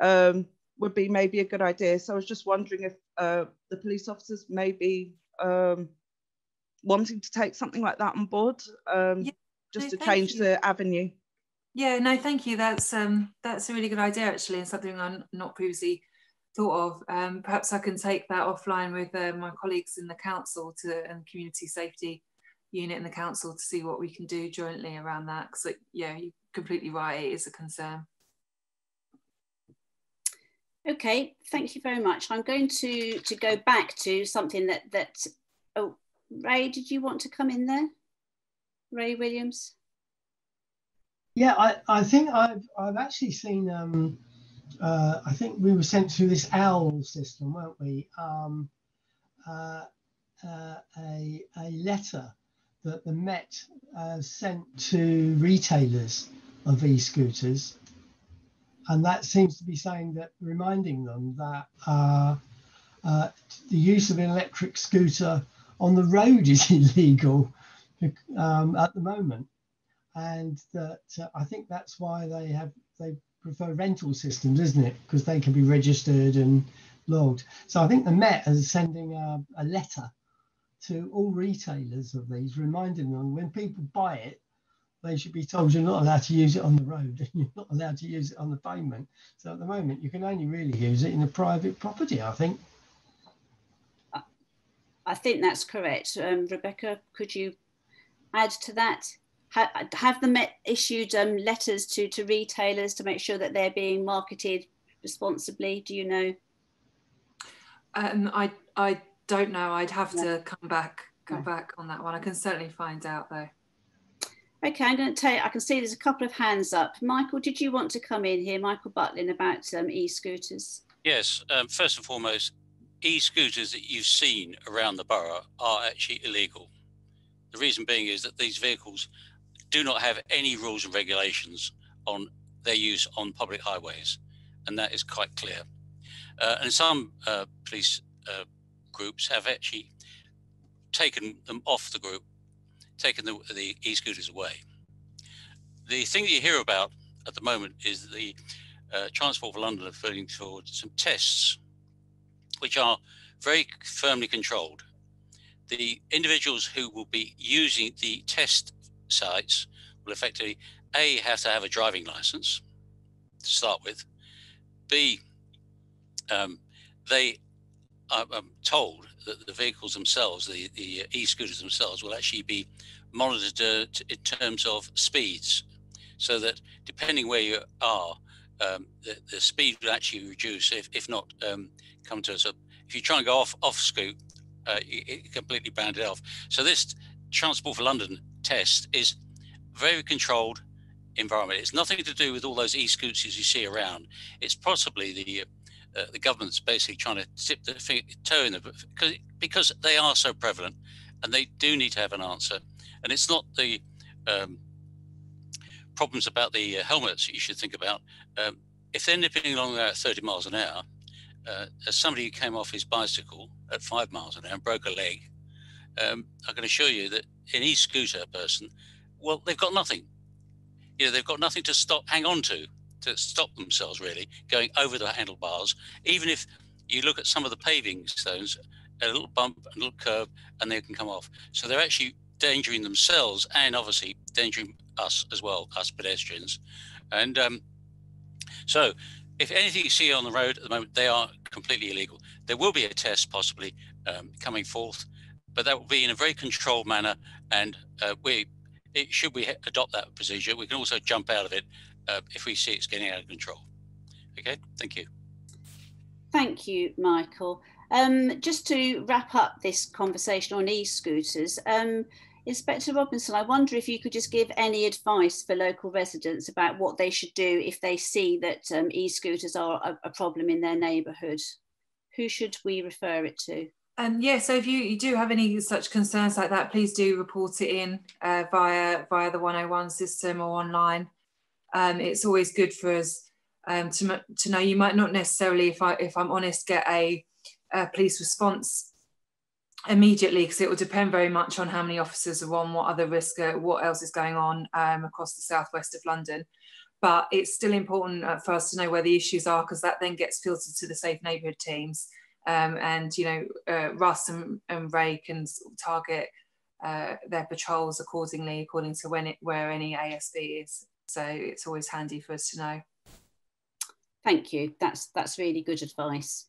um, would be maybe a good idea. So I was just wondering if uh, the police officers maybe um, wanting to take something like that on board um, yeah, just no, to change you. the avenue. Yeah, no, thank you. That's um, that's a really good idea actually, and something I'm not previously thought of. Um, perhaps I can take that offline with uh, my colleagues in the council to and community safety unit in the council to see what we can do jointly around that. Because yeah, you're completely right. It is a concern. Okay, thank you very much. I'm going to to go back to something that that oh Ray, did you want to come in there? Ray Williams? Yeah, I, I think I've I've actually seen um, uh, I think we were sent through this OWL system, weren't we? Um, uh, uh, a, a letter that the Met uh, sent to retailers of e-scooters, and that seems to be saying that reminding them that uh, uh, the use of an electric scooter on the road is illegal um, at the moment, and that uh, I think that's why they have they prefer rental systems, isn't it? Because they can be registered and logged. So I think the Met is sending a, a letter to all retailers of these, reminding them when people buy it, they should be told you're not allowed to use it on the road and you're not allowed to use it on the pavement. So at the moment, you can only really use it in a private property, I think. I think that's correct. Um, Rebecca, could you add to that? have the Met issued um, letters to, to retailers to make sure that they're being marketed responsibly? Do you know? Um, I I don't know. I'd have to come back come back on that one. I can certainly find out though. Okay, I'm going to take. I can see there's a couple of hands up. Michael, did you want to come in here, Michael Butlin, about um, e-scooters? Yes. Um, first and foremost, e-scooters that you've seen around the borough are actually illegal. The reason being is that these vehicles do not have any rules and regulations on their use on public highways, and that is quite clear. Uh, and some uh, police uh, groups have actually taken them off the group, taken the, the e-scooters away. The thing that you hear about at the moment is the uh, Transport for London are putting forward some tests which are very firmly controlled. The individuals who will be using the test sites will effectively A, have to have a driving license to start with, B, um, they are um, told that the vehicles themselves, the, the e-scooters themselves, will actually be monitored uh, in terms of speeds, so that depending where you are, um, the, the, speed will actually reduce, if, if not um, come to us. If you try and go off off scoot, uh, it, it completely bounded off. So this Transport for London test is very controlled, environment. It's nothing to do with all those e-scooters you see around. It's possibly the uh, the government's basically trying to tip the toe in the because because they are so prevalent, and they do need to have an answer. And it's not the um, problems about the uh, helmets you should think about. Um, if they're nipping along at 30 miles an hour, uh, as somebody who came off his bicycle at five miles an hour and broke a leg, um, I can assure you that an e-scooter person, well, they've got nothing. You know, they've got nothing to stop, hang on to, to stop themselves really going over the handlebars. Even if you look at some of the paving stones, a little bump, a little curve, and they can come off. So they're actually endangering themselves and obviously endangering us as well, us pedestrians. And um, so, if anything you see on the road at the moment, they are completely illegal. There will be a test possibly um, coming forth, but that will be in a very controlled manner. And uh, we, it, should we adopt that procedure, we can also jump out of it uh, if we see it's getting out of control. Okay, thank you. Thank you, Michael. Um, just to wrap up this conversation on e-scooters, um, Inspector Robinson, I wonder if you could just give any advice for local residents about what they should do if they see that um, e-scooters are a, a, problem in their neighbourhood. Who should we refer it to? Um, yeah, so if you, you do have any such concerns like that, please do report it in uh, via via the 101 system or online. Um, it's always good for us um, to, to know. You might not necessarily, if I if I'm honest, get a, a police response immediately because it will depend very much on how many officers are on, what other risk, uh, what else is going on um, across the southwest of London. But it's still important uh, for us to know where the issues are because that then gets filtered to the safe neighbourhood teams. Um, and you know, uh, Russ and, and Ray can target uh, their patrols accordingly, according to when it, where any ASB is. So it's always handy for us to know. Thank you. That's that's really good advice.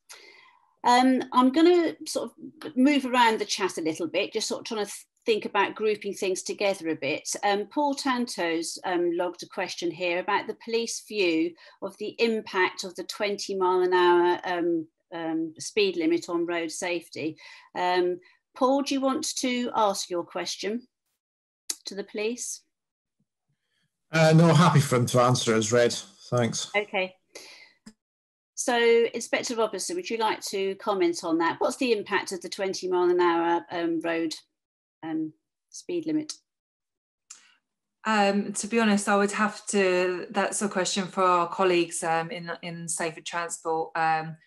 Um, I'm going to sort of move around the chat a little bit, just sort of trying to think about grouping things together a bit. Um, Paul Tantos um, logged a question here about the police view of the impact of the 20 mile an hour um, um, speed limit on road safety. Um, Paul, do you want to ask your question to the police? Uh, no, happy for him to answer as read. Thanks. Okay. So, Inspector Robertson, would you like to comment on that? What's the impact of the 20 mile an hour um, road um, speed limit? Um, to be honest, I would have to. That's a question for our colleagues um, in in safer transport. Um,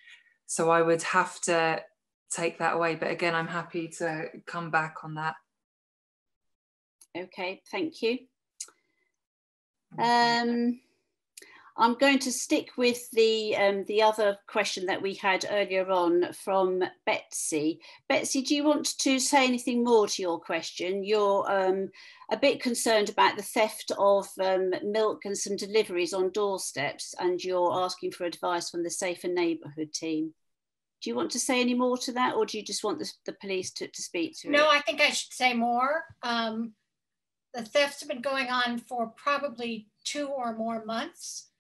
so I would have to take that away. But again, I'm happy to come back on that. Okay, thank you. Um, I'm going to stick with the um, the other question that we had earlier on from Betsy. Betsy, do you want to say anything more to your question? You're um, a bit concerned about the theft of um, milk and some deliveries on doorsteps, and you're asking for advice from the Safer Neighbourhood team. Do you want to say any more to that, or do you just want the, the police to, to speak to no, it? No, I think I should say more. Um, the thefts have been going on for probably two or more months.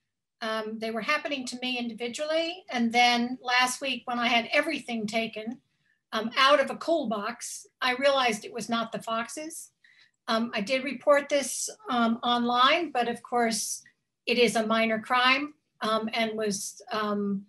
Um, they were happening to me individually. And then last week, when I had everything taken um, out of a cool box, I realized it was not the foxes. Um, I did report this um, online, but of course, it is a minor crime um, and was um,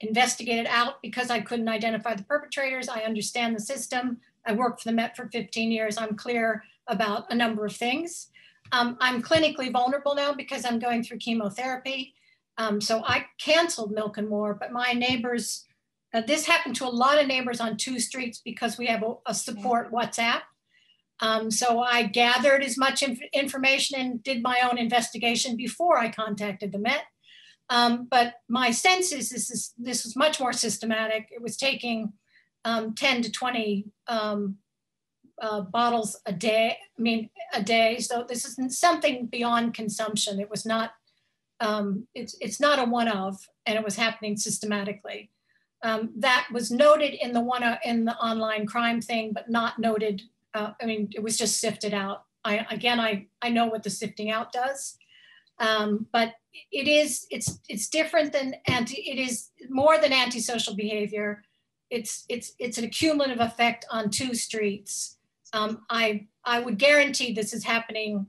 investigated out because I couldn't identify the perpetrators. I understand the system. I worked for the Met for 15 years. I'm clear about a number of things. I'm clinically vulnerable now because I'm going through chemotherapy. Um, so I canceled Milk and More, but my neighbors, uh, this happened to a lot of neighbors on two streets because we have a, a support WhatsApp. Um, so I gathered as much inf information and did my own investigation before I contacted the Met. Um, but my sense is this, is this was much more systematic. It was taking um, 10 to 20 um, uh, bottles a day, I mean, a day. So this isn't something beyond consumption. It was not um, it's, it's not a one of, and it was happening systematically. Um, that was noted in the one uh, in the online crime thing, but not noted. Uh, I mean, it was just sifted out. I, again, I, I know what the sifting out does, um, but it is it's it's different than anti. It is more than antisocial behavior. It's it's it's an accumulative effect on two streets. Um, I I would guarantee this is happening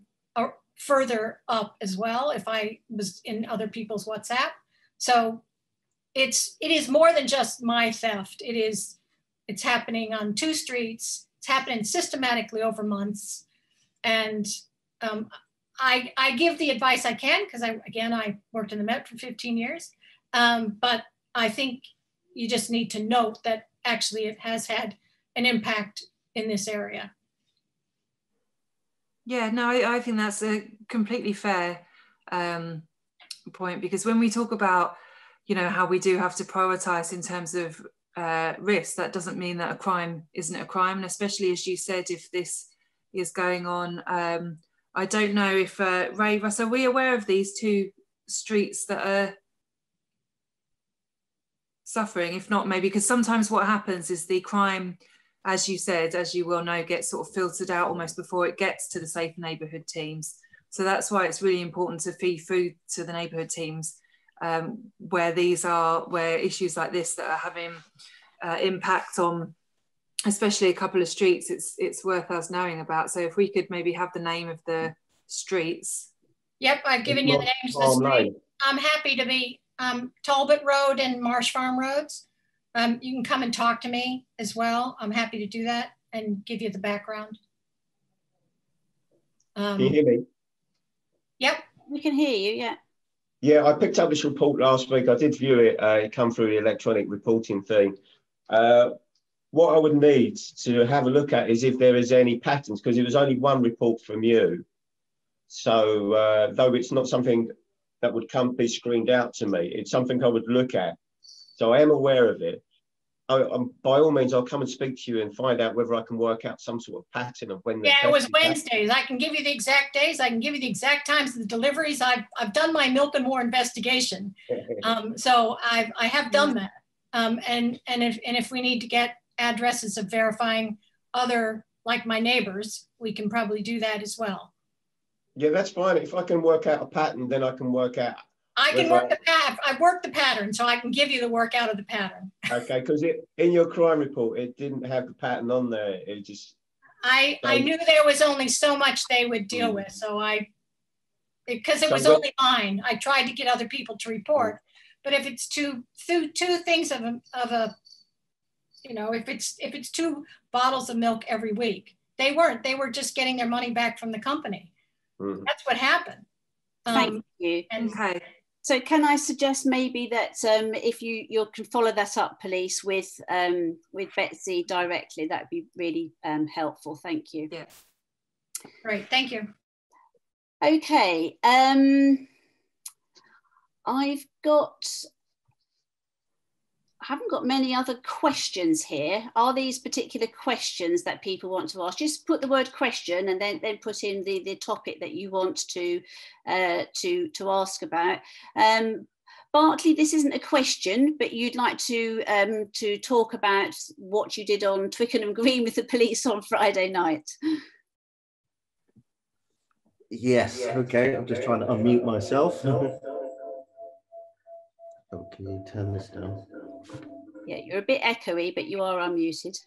further up as well if I was in other people's WhatsApp. So it's it is more than just my theft. It is it's happening on two streets. It's happening systematically over months, and um, I I give the advice I can because I again I worked in the Met for 15 years, um, but I think you just need to note that actually it has had an impact in this area. Yeah, no, I, I think that's a completely fair um, point because when we talk about, you know, how we do have to prioritize in terms of uh, risk, that doesn't mean that a crime isn't a crime. And especially as you said, if this is going on, um, I don't know if uh, Ray, Russ, are we aware of these two streets that are suffering? If not, maybe because sometimes what happens is the crime as you said, as you well know, gets sort of filtered out almost before it gets to the safe neighbourhood teams. So that's why it's really important to feed food to the neighbourhood teams um, where these are, where issues like this that are having uh, impact on especially a couple of streets it's it's worth us knowing about so if we could maybe have the name of the streets yep i've given you the names of the street. i'm happy to be um, talbot road and marsh farm roads um, you can come and talk to me as well. I'm happy to do that and give you the background. Um, can you hear me? Yep, we can hear you, yeah. Yeah, I picked up this report last week. I did view it. Uh, it come through the electronic reporting thing. Uh, what I would need to have a look at is if there is any patterns, because it was only one report from you. So uh, though it's not something that would come be screened out to me, it's something I would look at so I am aware of it. I, by all means, I'll come and speak to you and find out whether I can work out some sort of pattern of when. Yeah, it was Wednesdays. I can give you the exact days. I can give you the exact times of the deliveries. I've I've done my milk and more investigation, um, so I've I have done that. Um, and and if and if we need to get addresses of verifying other like my neighbors, we can probably do that as well. Yeah, that's fine. If I can work out a pattern, then I can work out I can work the pattern. I've worked the pattern, so I can give you the work out of the pattern. Okay, because in your crime report, it didn't have the pattern on there. It just. I I knew there was only so much they would deal mm. with, so I, because it was only mine. I tried to get other people to report, but if it's two two two things of a of a, you know, if it's if it's two bottles of milk every week, they weren't. They were just getting their money back from the company. Mm. That's what happened. Um, Thank you. And, okay. So can I suggest maybe that um, if you you can follow that up, police, with um, with Betsy directly, that'd be really um, helpful. Thank you. Yeah. Great. Thank you. Okay. Um, I've got I haven't got many other questions here. Are these particular questions that people want to ask? Just put the word question and then, then put in the, the topic that you want to, uh, to, to ask about. Um, Bartley, this isn't a question, but you'd like to, um, to talk about what you did on Twickenham Green with the police on Friday night. Yes, okay, I'm just trying to unmute myself. Oh, can you turn this down? Yeah, you're a bit echoey, but you are unmuted.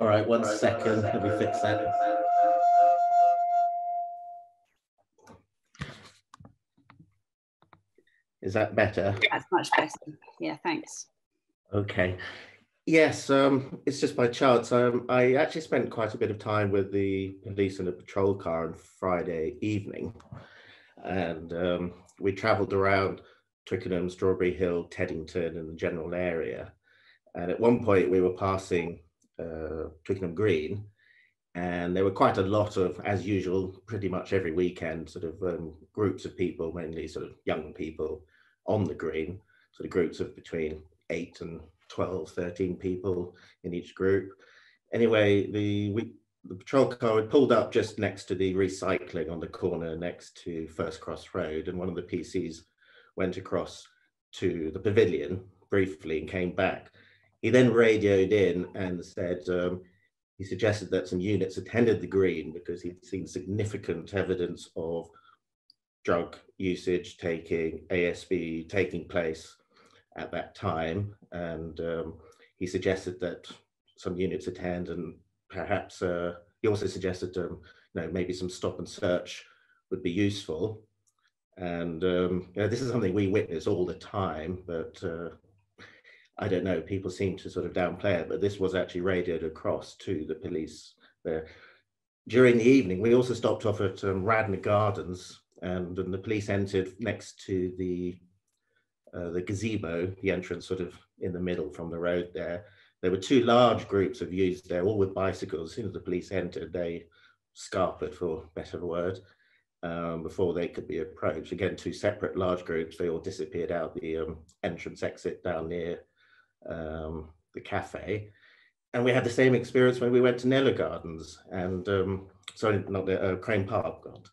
All right, one second. Let me fix that. Is that better? That's much better. Yeah, thanks. Okay. Yes, um, it's just by chance. Um, I actually spent quite a bit of time with the police in a patrol car on Friday evening, and um, we travelled around Twickenham, Strawberry Hill, Teddington, and the general area. And at one point, we were passing uh, Twickenham Green, and there were quite a lot of, as usual, pretty much every weekend, sort of um, groups of people, mainly sort of young people on the green, sort of groups of between 8 and 12, 13 people in each group. Anyway, the we, the patrol car had pulled up just next to the recycling on the corner next to First Cross Road, and one of the PCs went across to the pavilion briefly and came back. He then radioed in and said um, he suggested that some units attended the green because he'd seen significant evidence of drug usage taking, ASB taking place at that time. And um, he suggested that some units attend and perhaps uh, he also suggested um, you know, maybe some stop and search would be useful. And um, you know, this is something we witness all the time, but uh, I don't know, people seem to sort of downplay it, but this was actually radioed across to the police there. During the evening, we also stopped off at um, Radnor Gardens and, and, the police entered next to the uh, the gazebo, the entrance sort of in the middle from the road there. There were two large groups of youths there, all with bicycles. As soon as the police entered, they scarpered, for better word, um, before they could be approached. Again, two separate large groups. They all disappeared out the um, entrance exit down near um, the cafe. And we had the same experience when we went to Kneller Gardens and, um, sorry, not the uh, Crane Park, God.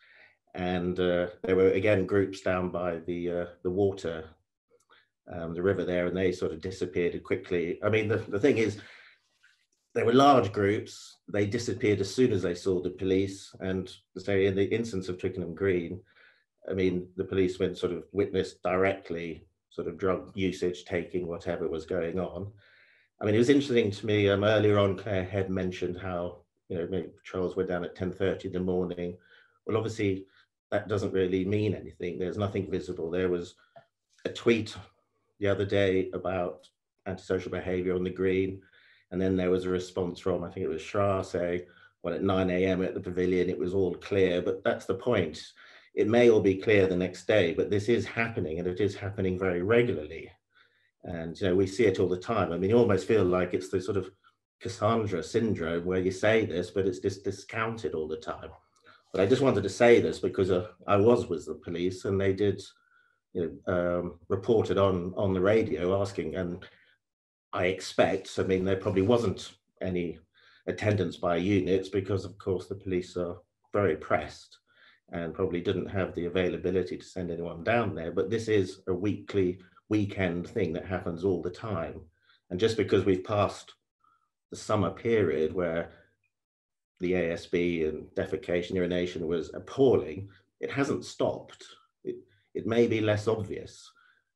And uh, there were again groups down by the uh, the water, um, the river there, and they sort of disappeared quickly. I mean, the, the thing is, there were large groups. They disappeared as soon as they saw the police. And say in the instance of Twickenham Green, I mean, the police went sort of witnessed directly sort of drug usage, taking whatever was going on. I mean, it was interesting to me um, earlier on, Claire had mentioned how, you know, patrols were down at 10.30 in the morning. Well, obviously, that doesn't really mean anything. There's nothing visible. There was a tweet the other day about antisocial behavior on the green. And then there was a response from, I think it was Shra saying, well, at 9 a.m. at the pavilion, it was all clear. But that's the point it may all be clear the next day, but this is happening and it is happening very regularly. And you know, we see it all the time. I mean, you almost feel like it's the sort of Cassandra syndrome where you say this, but it's just discounted all the time. But I just wanted to say this because uh, I was with the police and they did, you know, um, reported on on the radio asking, and I expect, I mean, there probably wasn't any attendance by units because, of course, the police are very pressed and probably didn't have the availability to send anyone down there. But this is a weekly, weekend thing that happens all the time. And just because we've passed the summer period where the ASB and defecation urination was appalling, it hasn't stopped. It, it may be less obvious.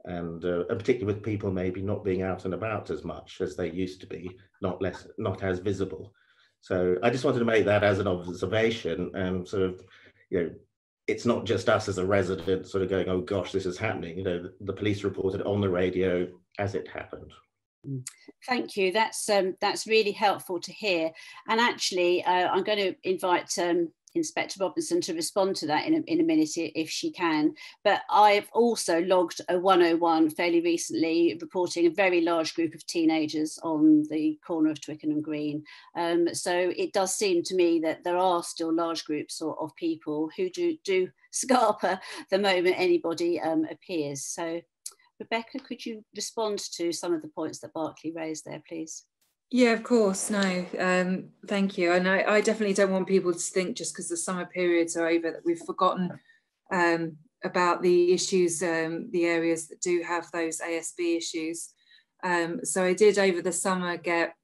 And, uh, and particularly with people maybe not being out and about as much as they used to be, not less, not as visible. So I just wanted to make that as an observation and sort of you know, it's not just us as a resident sort of going, oh gosh, this is happening. You know, the, the police reported on the radio as it happened. Mm. Thank you. That's um, that's really helpful to hear. And actually, uh, I'm going to invite um, Inspector Robinson to respond to that in a, in a minute if she can. But I've also logged a 101 fairly recently reporting a very large group of teenagers on the corner of Twickenham Green. Um, so it does seem to me that there are still large groups of, of people who do, do scarper the moment anybody um, appears. So Rebecca, could you respond to some of the points that Barclay raised there, please? Yeah, of course. No, um, thank you. And I, I, definitely don't want people to think just because the summer periods are over that we've forgotten um, about the issues, um, the areas that do have those ASB issues. Um, so I did over the summer get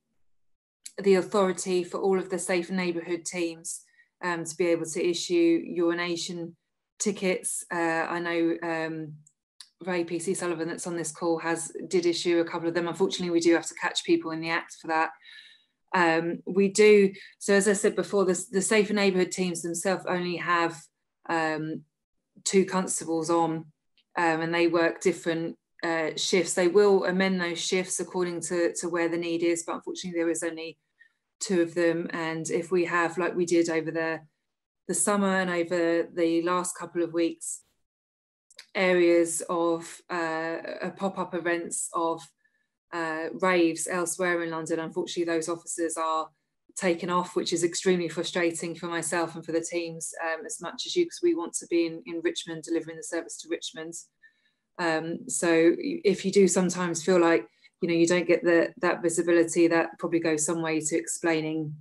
the authority for all of the safe neighbourhood teams um, to be able to issue urination tickets. Uh, I know um, Ray PC Sullivan that's on this call has did issue a couple of them. Unfortunately, we do have to catch people in the act for that. Um, we do so as I said before, the, the safer neighbourhood teams themselves only have um, two constables on, um, and they work different uh, shifts. They will amend those shifts according to to where the need is, but unfortunately, there is only two of them. And if we have, like we did over the the summer and over the last couple of weeks, areas of uh, pop-up events of uh, raves elsewhere in London. Unfortunately, those officers are taken off, which is extremely frustrating for myself and for the teams um, as much as you, because we want to be in, in Richmond delivering the service to Richmond. Um, so if you do sometimes feel like you know you don't get the that visibility, that probably goes some way to explaining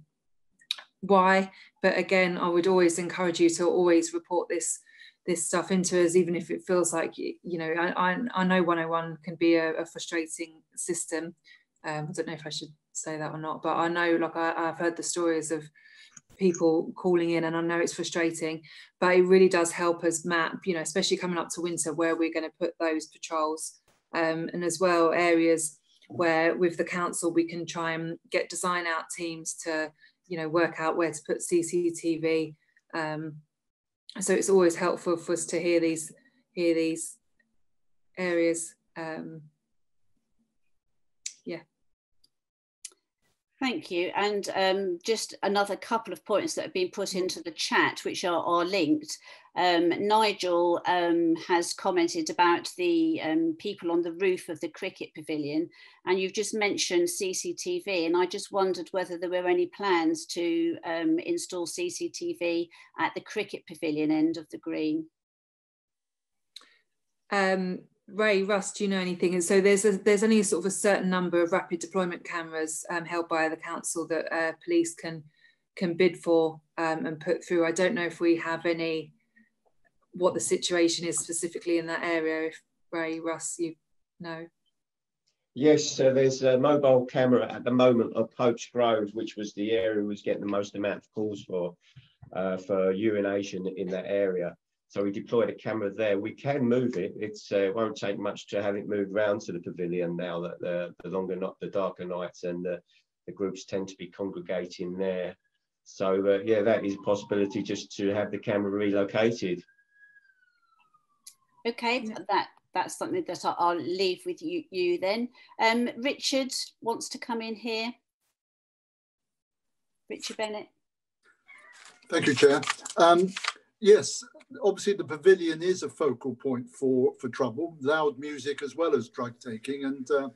why. But again, I would always encourage you to always report this this stuff into us, even if it feels like, you know, I, I, I know 101 can be a, a frustrating system. Um, I don't know if I should say that or not, but I know, like, I, I've heard the stories of people calling in and I know it's frustrating, but it really does help us map, you know, especially coming up to winter where we're going to put those patrols um, and as well areas where with the council we can try and get design out teams to, you know, work out where to put CCTV um, so it's always helpful for us to hear these hear these areas. Um, yeah. Thank you. And um, just another couple of points that have been put into the chat, which are, are linked. Um, Nigel um, has commented about the um, people on the roof of the cricket pavilion, and you've just mentioned CCTV, and I just wondered whether there were any plans to um, install CCTV at the cricket pavilion end of the green. Um, Ray, Russ, do you know anything? And so there's a, there's only a sort of a certain number of rapid deployment cameras um, held by the council that uh, police can can bid for and put through. I don't know if we have any what the situation is specifically in that area. If Ray, Russ, you know. Yes, so there's a mobile camera at the moment of Pope's Grove, which was the area was getting the most amount of calls for uh, for urination in that area. So we deployed a camera there. We can move it. It's uh, it won't take much to have it moved around to the pavilion now that the, the longer not the darker nights and the, the groups tend to be congregating there. So uh, yeah, that is a possibility just to have the camera relocated. Okay, yeah. that that's something that I'll, I'll leave with you, you then. Um, Richard wants to come in here. Richard Bennett. Thank you, Chair. Um, yes, obviously the pavilion is a focal point for for trouble, loud music as well as drug taking, and uh,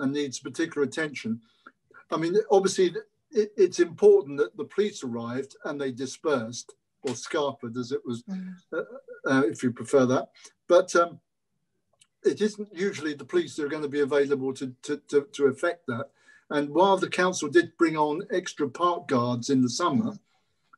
and needs particular attention. I mean, obviously it, it's important that the police arrived and they dispersed or scarpered, as it was, mm. uh, uh, if you prefer that. But um, it isn't usually the police that are going to be available to, to, to, to effect that. And while the council did bring on extra park guards in the summer,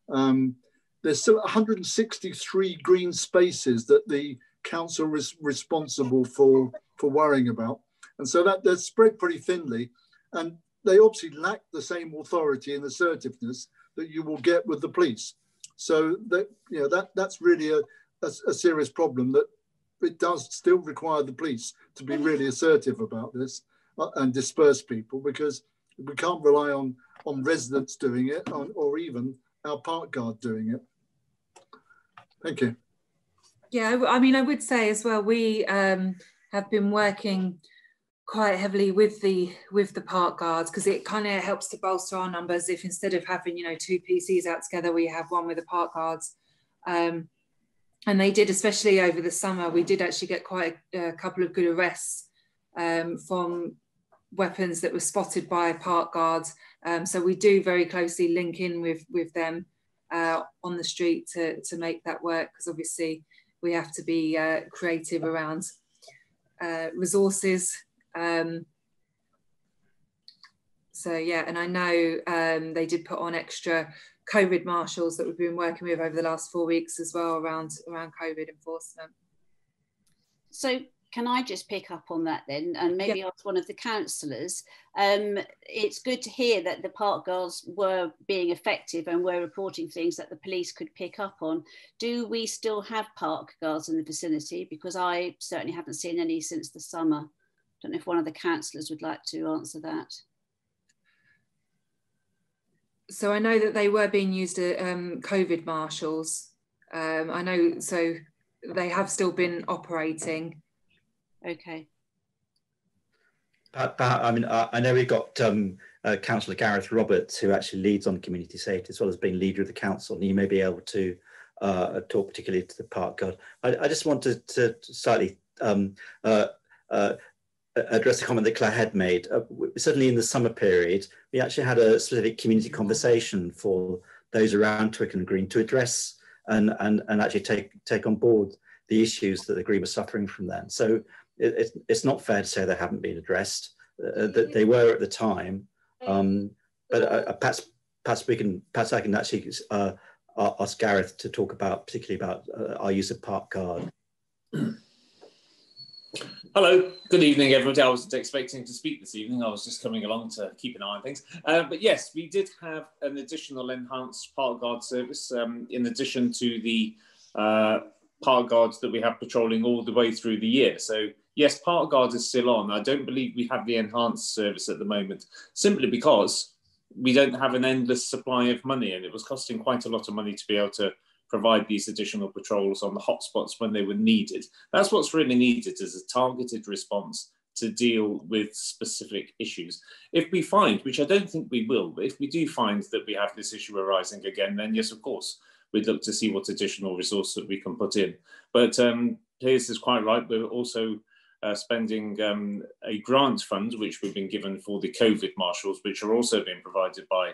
um, there's still 163 green spaces that the council is responsible for for worrying about, and so that they're spread pretty thinly, and they obviously lack the same authority and assertiveness that you will get with the police. So that you know that that's really a, a, a serious problem that it does still require the police to be really assertive about this uh, and disperse people because we can't rely on on residents doing it on, or even our park guard doing it. Thank you. Yeah, I mean, I would say as well, we um, have been working quite heavily with the with the park guards because it kind of helps to bolster our numbers if instead of having you know two PCs out together we have one with the park guards um, and they did especially over the summer we did actually get quite a, a couple of good arrests um, from weapons that were spotted by park guards um, so we do very closely link in with with them uh, on the street to, to make that work because obviously we have to be uh, creative around uh, resources. Um, so yeah, and I know um, they did put on extra COVID marshals that we've been working with over the last four weeks as well around around COVID enforcement. So can I just pick up on that then and maybe ask one of the councillors? Um, it's good to hear that the park girls were being effective and were reporting things that the police could pick up on. Do we still have park guards in the vicinity? Because I certainly haven't seen any since the summer. I don't know if one of the councillors would like to answer that. So I know that they were being used at um, COVID marshals. Um, I know, so they have still been operating. Okay. But, but I mean, I, I know we've got um, uh, Councillor Gareth Roberts, who actually leads on community safety as well as being leader of the council, and he may be able to uh, talk particularly to the park guard. I, I just wanted to, to slightly um, uh, uh, address a comment that Claire had made. Uh, certainly in the summer period, we actually had a specific community conversation for those around Twickenham Green to address and, and, and actually take, take on board the issues that the Green were suffering from then. So it, it's not fair to say they haven't been addressed. Uh, that they were at the time, um, but uh, uh, perhaps perhaps we can perhaps I can actually uh, ask Gareth to talk about particularly about uh, our use of park guard. Hello, good evening, everybody. I wasn't expecting to speak this evening. I was just coming along to keep an eye on things. Uh, but yes, we did have an additional enhanced park guard service um, in addition to the uh, park guards that we have patrolling all the way through the year. So yes, park guard is still on. I don't believe we have the enhanced service at the moment, simply because we don't have an endless supply of money, and it was costing quite a lot of money to be able to provide these additional patrols on the hotspots when they were needed. That's what's really needed is a targeted response to deal with specific issues. If we find, which I don't think we will, but if we do find that we have this issue arising again, then yes, of course, we'd look to see what additional resource that we can put in. But um, Piers is quite right. We're also uh, spending um, a grant fund, which we've been given for the COVID marshals, which are also being provided by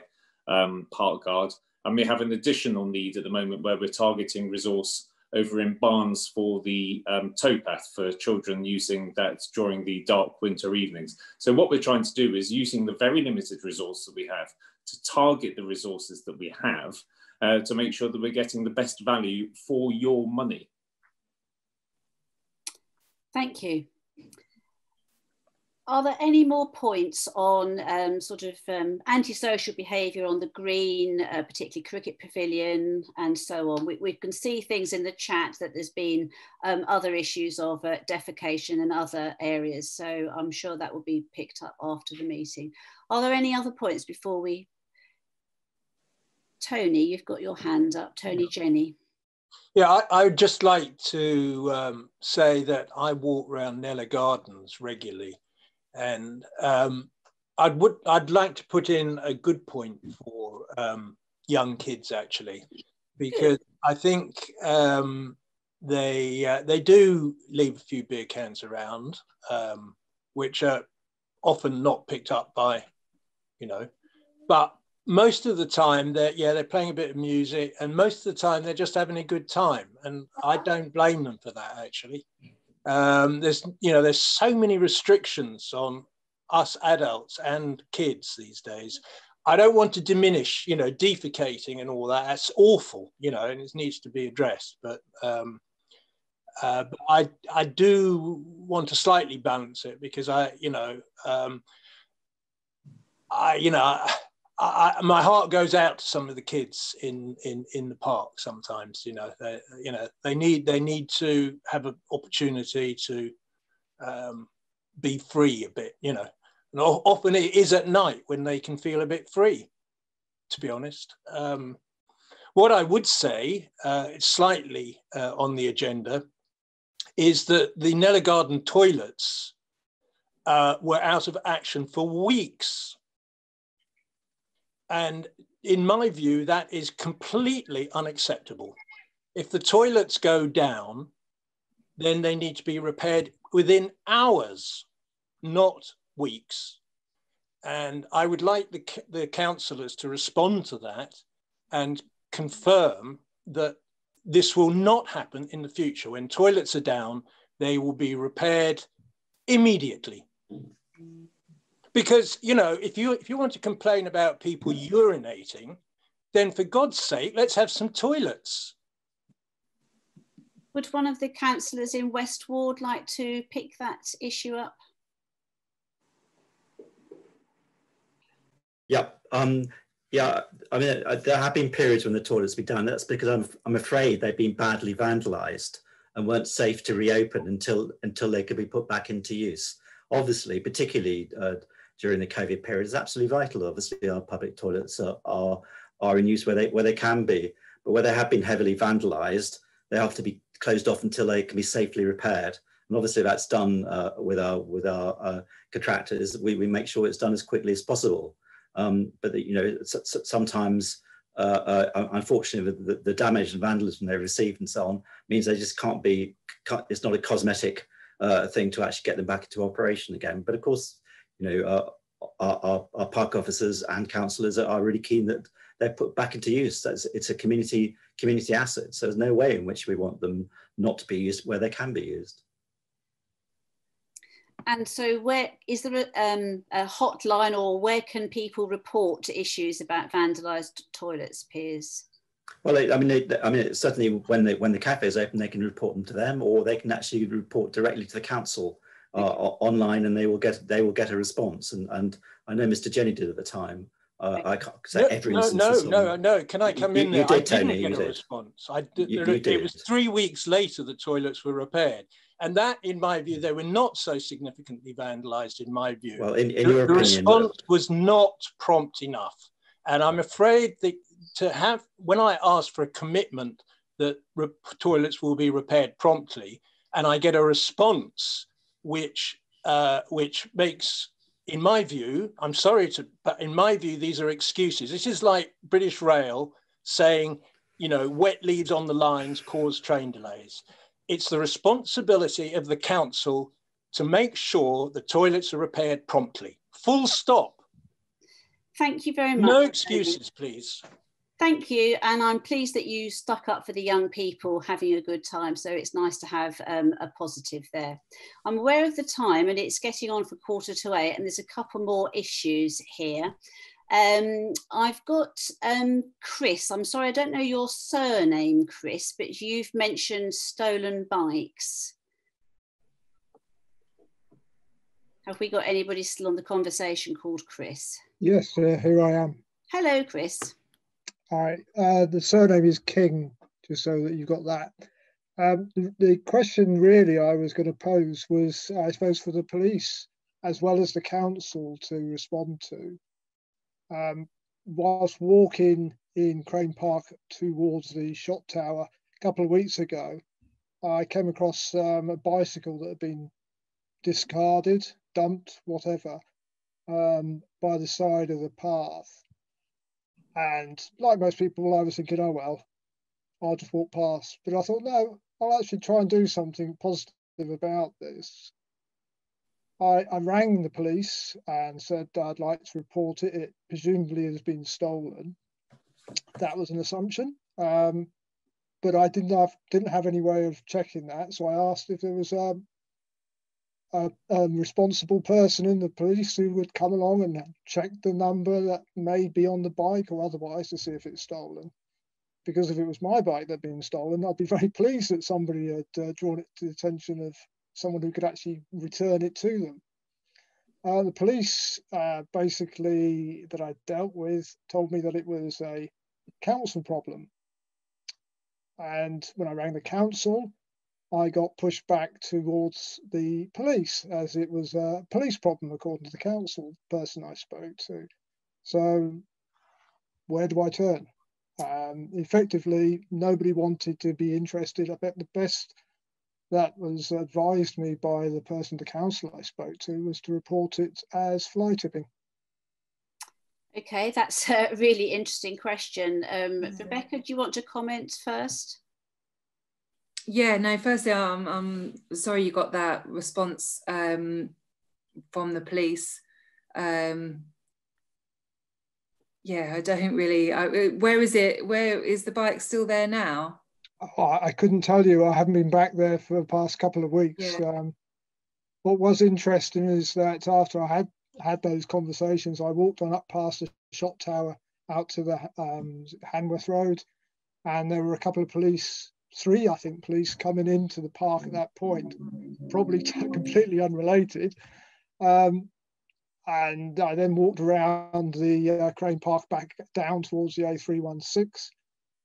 um, Park Guard. And we have an additional need at the moment where we're targeting resource over in Barnes for the um, towpath for children using that during the dark winter evenings. So what we're trying to do is using the very limited resource that we have to target the resources that we have uh, to make sure that we're getting the best value for your money. Thank you. Are there any more points on um, sort of um, antisocial behaviour on the green, uh, particularly cricket pavilion and so on? We, we, can see things in the chat that there's been um, other issues of uh, defecation and other areas. So I'm sure that will be picked up after the meeting. Are there any other points before we? Tony, you've got your hand up. Tony Jenny. Yeah, I, I, would just like to um, say that I walk around Kneller Gardens regularly and um, I'd would I'd like to put in a good point for um, young kids actually, because I think um, they uh, they do leave a few beer cans around, um, which are often not picked up by, you know, but most of the time they're yeah they're playing a bit of music and most of the time they're just having a good time. And i don't blame them for that actually um, there's you know there's so many restrictions on us adults and kids these days. I don't want to diminish, you know, defecating and all that. That's awful, you know, and it needs to be addressed. But, um, uh, but I I do want to slightly balance it because I, you know, um, I you know my heart goes out to some of the kids in in in the park sometimes you know they you know they need they need to have an opportunity to um, be free a bit you know. And often it is at night when they can feel a bit free to be honest. Um, what i would say uh, slightly uh, on the agenda is that the Kneller Garden toilets uh, were out of action for weeks and in my view, that is completely unacceptable. If the toilets go down, then they need to be repaired within hours, not weeks. And I would like the, the councillors to respond to that and confirm that this will not happen in the future. When toilets are down, they will be repaired immediately because you know if you if you want to complain about people urinating then for god's sake let's have some toilets. Would one of the councillors in west ward like to pick that issue up? Yeah um yeah i mean uh, there have been periods when the toilets been done. That's because i'm i'm afraid they've been badly vandalized and weren't safe to reopen until until they could be put back into use. Obviously particularly uh, during the COVID period is absolutely vital. Obviously, our public toilets are, are, are in use where they, where they can be, but where they have been heavily vandalized, they have to be closed off until they can be safely repaired. And obviously that's done uh, with our, with our uh, contractors. We, we make sure it's done as quickly as possible. Um, but, the, you know, sometimes uh, uh, unfortunately, the, the, damage and vandalism they receive and so on means they just can't be, can't, it's not a cosmetic uh, thing to actually get them back into operation again. But of course, you know, uh, our, our, our, park officers and councillors are really keen that they're put back into use. That's, it's a community community asset. So there's no way in which we want them not to be used where they can be used. And so, where is there a, um, a hotline, or where can people report to issues about vandalised toilets, Piers? Well, I mean, they, I mean, certainly when they when the cafe is open, they can report them to them, or they can actually report directly to the council uh, online and they will get they will get a response. And and I know Mr. Jenny did at the time. Uh, I can't say no, every no, instance. No, no, no. Can I come you, in you, there? You did, I Tony. didn't You get a did. response. I did, You, there, you did. It was three weeks later the toilets were repaired. And that, in my view, they were not so significantly vandalized, in my view. Well, in, in the, your the opinion, response was not prompt enough. And I'm afraid that to have, when I ask for a commitment that toilets will be repaired promptly, and I get a response which uh, which makes, in my view, I'm sorry to, but in my view, these are excuses. This is like British Rail saying, you know, wet leaves on the lines cause train delays. It's the responsibility of the council to make sure the toilets are repaired promptly. Full stop. Thank you very much. No excuses, please. Thank you. And I'm pleased that you stuck up for the young people having a good time. So it's nice to have um, a positive there. I'm aware of the time and it's getting on for quarter to eight, and there's a couple more issues here. Um, I've got um, Chris. I'm sorry, I don't know your surname, Chris, but you've mentioned stolen bikes. Have we got anybody still on the conversation called Chris? Yes, uh, here I am. Hello, Chris. All right. Uh, the surname is King, just so that you've got that. Um, the, the, question really I was going to pose was, I suppose, for the police as well as the council to respond to. Um, whilst walking in Crane Park towards the shot tower a couple of weeks ago, I came across um, a bicycle that had been discarded, dumped, whatever, um, by the side of the path. And like most people, I was thinking, oh, well, I'll just walk past. But I thought, no, I'll actually try and do something positive about this. I, I rang the police and said I'd like to report it. It presumably has been stolen. That was an assumption. Um, but I didn't have didn't have any way of checking that, so I asked if there was um, a, a, responsible person in the police who would come along and check the number that may be on the bike or otherwise to see if it's stolen. Because if it was my bike that had been stolen, I'd be very pleased that somebody had uh, drawn it to the attention of someone who could actually return it to them. Uh, the police, uh, basically, that I dealt with, told me that it was a council problem. And when I rang the council, I got pushed back towards the police as it was a police problem, according to the council person I spoke to. So, where do I turn? Um, effectively, nobody wanted to be interested. I bet the best that was advised me by the person, the council I spoke to, was to report it as fly tipping. Okay, that's a really interesting question. Um, Rebecca, do you want to comment first? Yeah, no, firstly, I'm, I'm sorry you got that response um, from the police. Um, yeah, I don't really. I, where is it? Where is the bike still there now? Oh, I couldn't tell you. I haven't been back there for the past couple of weeks. Yeah. Um, what was interesting is that after I had had those conversations, I walked on up past the shot tower out to the um, Hanworth Road, and there were a couple of police three, I think, police coming into the park at that point, probably completely unrelated. Um, and I then walked around the uh, Crane Park back down towards the A316.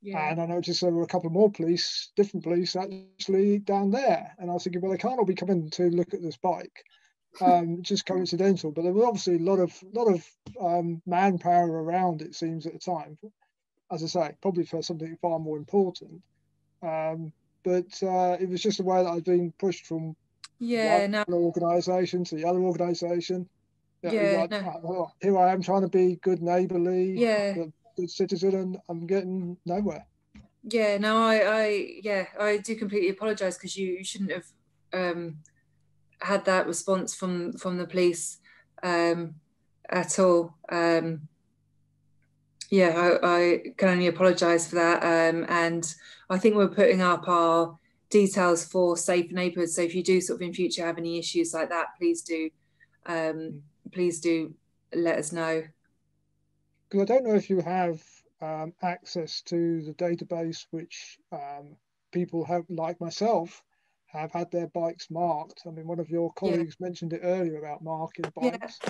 Yeah. And I noticed there were a couple more police, different police actually down there. And I was thinking, well, they can't all be coming to look at this bike. Um, just coincidental, but there was obviously a lot of lot of um, manpower around. It seems at the time, as I say, probably for something far more important. Um, but uh, it was just a way that I'd been pushed from yeah, one no. organisation to the other organisation. yeah, like, no. oh, here I am trying to be good neighbourly, yeah, good citizen, and I'm getting nowhere. Yeah, no, I, I, yeah, I do completely apologise because you, you shouldn't have um, had that response from from the police um, at all. Um, yeah, I, I can only apologise for that. Um, and I think we're putting up our details for safe neighbourhoods. So if you do sort of in future have any issues like that, please do, um, please do let us know. Because I don't know if you have um, access to the database, which um, people have, like myself, have had their bikes marked. I mean, one of your colleagues yeah. mentioned it earlier about marking bikes. Yeah.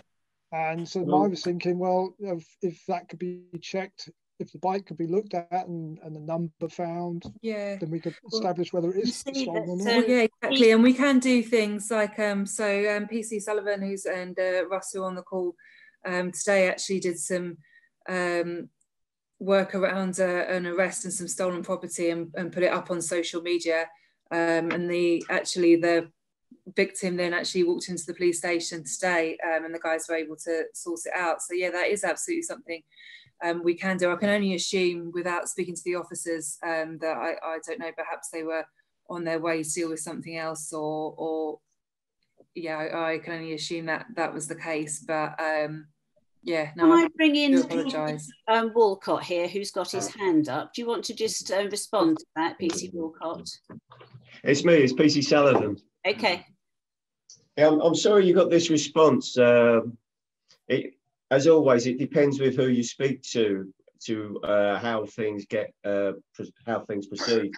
And so well, I was thinking, well, if, if that could be checked, if the bike could be looked at and, and the number found, yeah, then we could establish whether it is stolen or not. Well, yeah, exactly. And we can do things like um, so um, PC Sullivan, who's and uh, Russell on the call um, today, actually did some um, work around a, an arrest and some stolen property and, and put it up on social media. Um, and the actually the victim then actually walked into the police station today um, and the guys were able to sort it out. So yeah, that is absolutely something um, we can do. I can only assume without speaking to the officers um, that I, I don't know, perhaps they were on their way to deal with something else or, or yeah, I, I can only assume that that was the case, but um, yeah, no, Can I, I bring in apologise. um, Walcott here, who's got his hand up? Do you want to just uh, respond to that, PC Walcott? It's me, it's PC Sullivan. Okay. Yeah, I'm, I'm sorry you got this response. Um, it, as always, it depends with who you speak to, to uh, how things get, uh, how things proceed.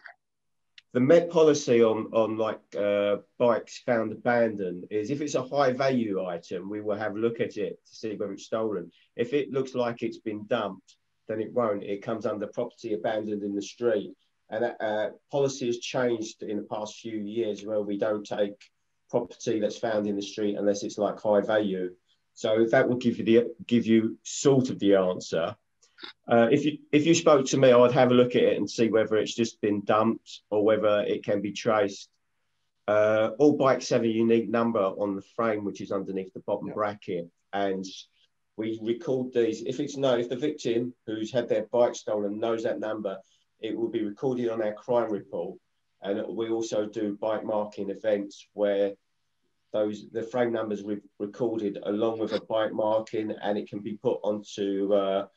The Met policy on on like uh, bikes found abandoned is if it's a high value item, we will have a look at it to see whether it's stolen. If it looks like it's been dumped, then it won't. It comes under property abandoned in the street. And uh, policy has changed in the past few years where we don't take property that's found in the street unless it's like high value. So that will give you the give you sort of the answer. Uh, if you if you spoke to me, I'd have a look at it and see whether it's just been dumped or whether it can be traced. Uh, all bikes have a unique number on the frame, which is underneath the bottom bracket, and we record these. If it's known, if the victim who's had their bike stolen knows that number, it will be recorded on our crime report. And we also do bike marking events where those the frame numbers we've recorded along with a bike marking, and it can be put onto uh,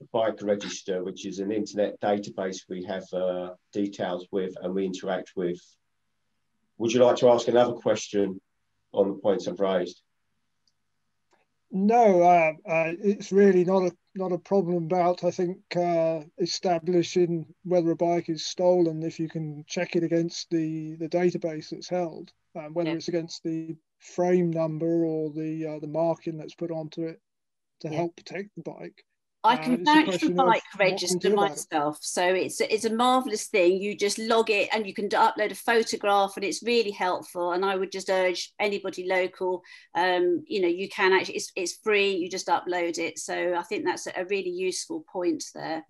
the bike register, which is an internet database we have uh, details with and we interact with. Would you like to ask another question on the points I've raised? No, uh, uh, it's really not a not a problem about I think uh, establishing whether a bike is stolen if you can check it against the the database that's held, um, whether yeah. it's against the frame number or the uh, the marking that's put onto it to yeah. help protect the bike. I can uh, vouch for bike register myself. So it's it's a marvelous thing. You just log it and you can upload a photograph and it's really helpful. And I would just urge anybody local, um, you know, you can actually, it's, it's free, you just upload it. So I think that's a really useful point there.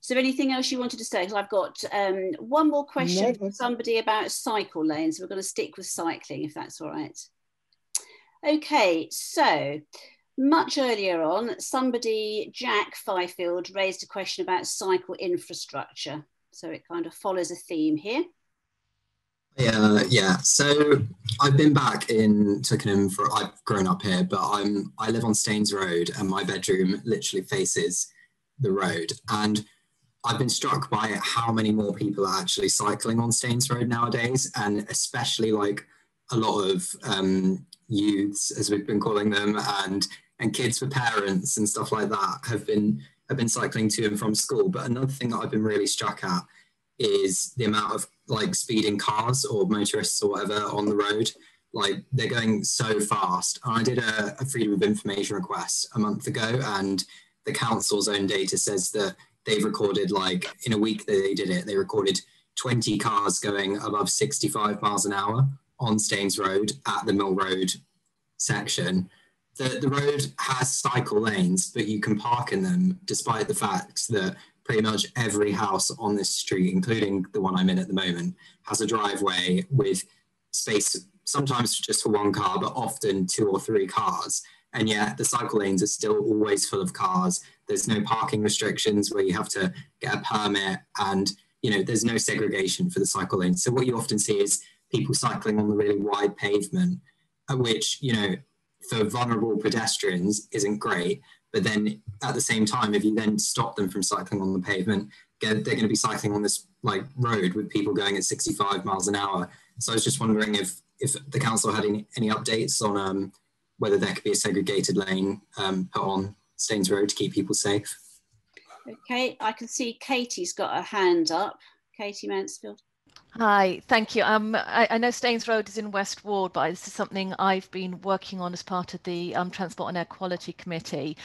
So anything else you wanted to say? Because I've got um, one more question no, from somebody about cycle lanes. We're going to stick with cycling if that's all right. Okay, so much earlier on, somebody, Jack Fifield, raised a question about cycle infrastructure. So it kind of follows a theme here. Yeah, yeah. So I've been back in Twickenham for I've grown up here, but I'm I live on Staines Road and my bedroom literally faces the road. And I've been struck by how many more people are actually cycling on Staines Road nowadays, and especially like a lot of um, youths, as we've been calling them, and and kids with parents and stuff like that have been have been cycling to and from school. But another thing that I've been really struck at is the amount of like speeding cars or motorists or whatever on the road. Like they're going so fast. And I did a, a freedom of information request a month ago, and the council's own data says that they've recorded like in a week that they did it, they recorded 20 cars going above 65 miles an hour on Staines Road at the Mill Road section the, the road has cycle lanes, but you can park in them despite the fact that pretty much every house on this street, including the one I'm in at the moment, has a driveway with space sometimes just for one car, but often two or three cars. And yet the cycle lanes are still always full of cars. There's no parking restrictions where you have to get a permit and you know there's no segregation for the cycle lanes. So what you often see is people cycling on the really wide pavement, which you know for vulnerable pedestrians isn't great. But then at the same time, if you then stop them from cycling on the pavement, they're going to be cycling on this like road with people going at 65 miles an hour. So I was just wondering if if the council had any, any updates on um, whether there could be a segregated lane um, put on Staines Road to keep people safe. Okay, I can see Katie's got her hand up. Katie Mansfield. Hi, thank you. Um, I, I, know Staines Road is in West Ward, but this is something I've been working on as part of the um, Transport and Air Quality Committee.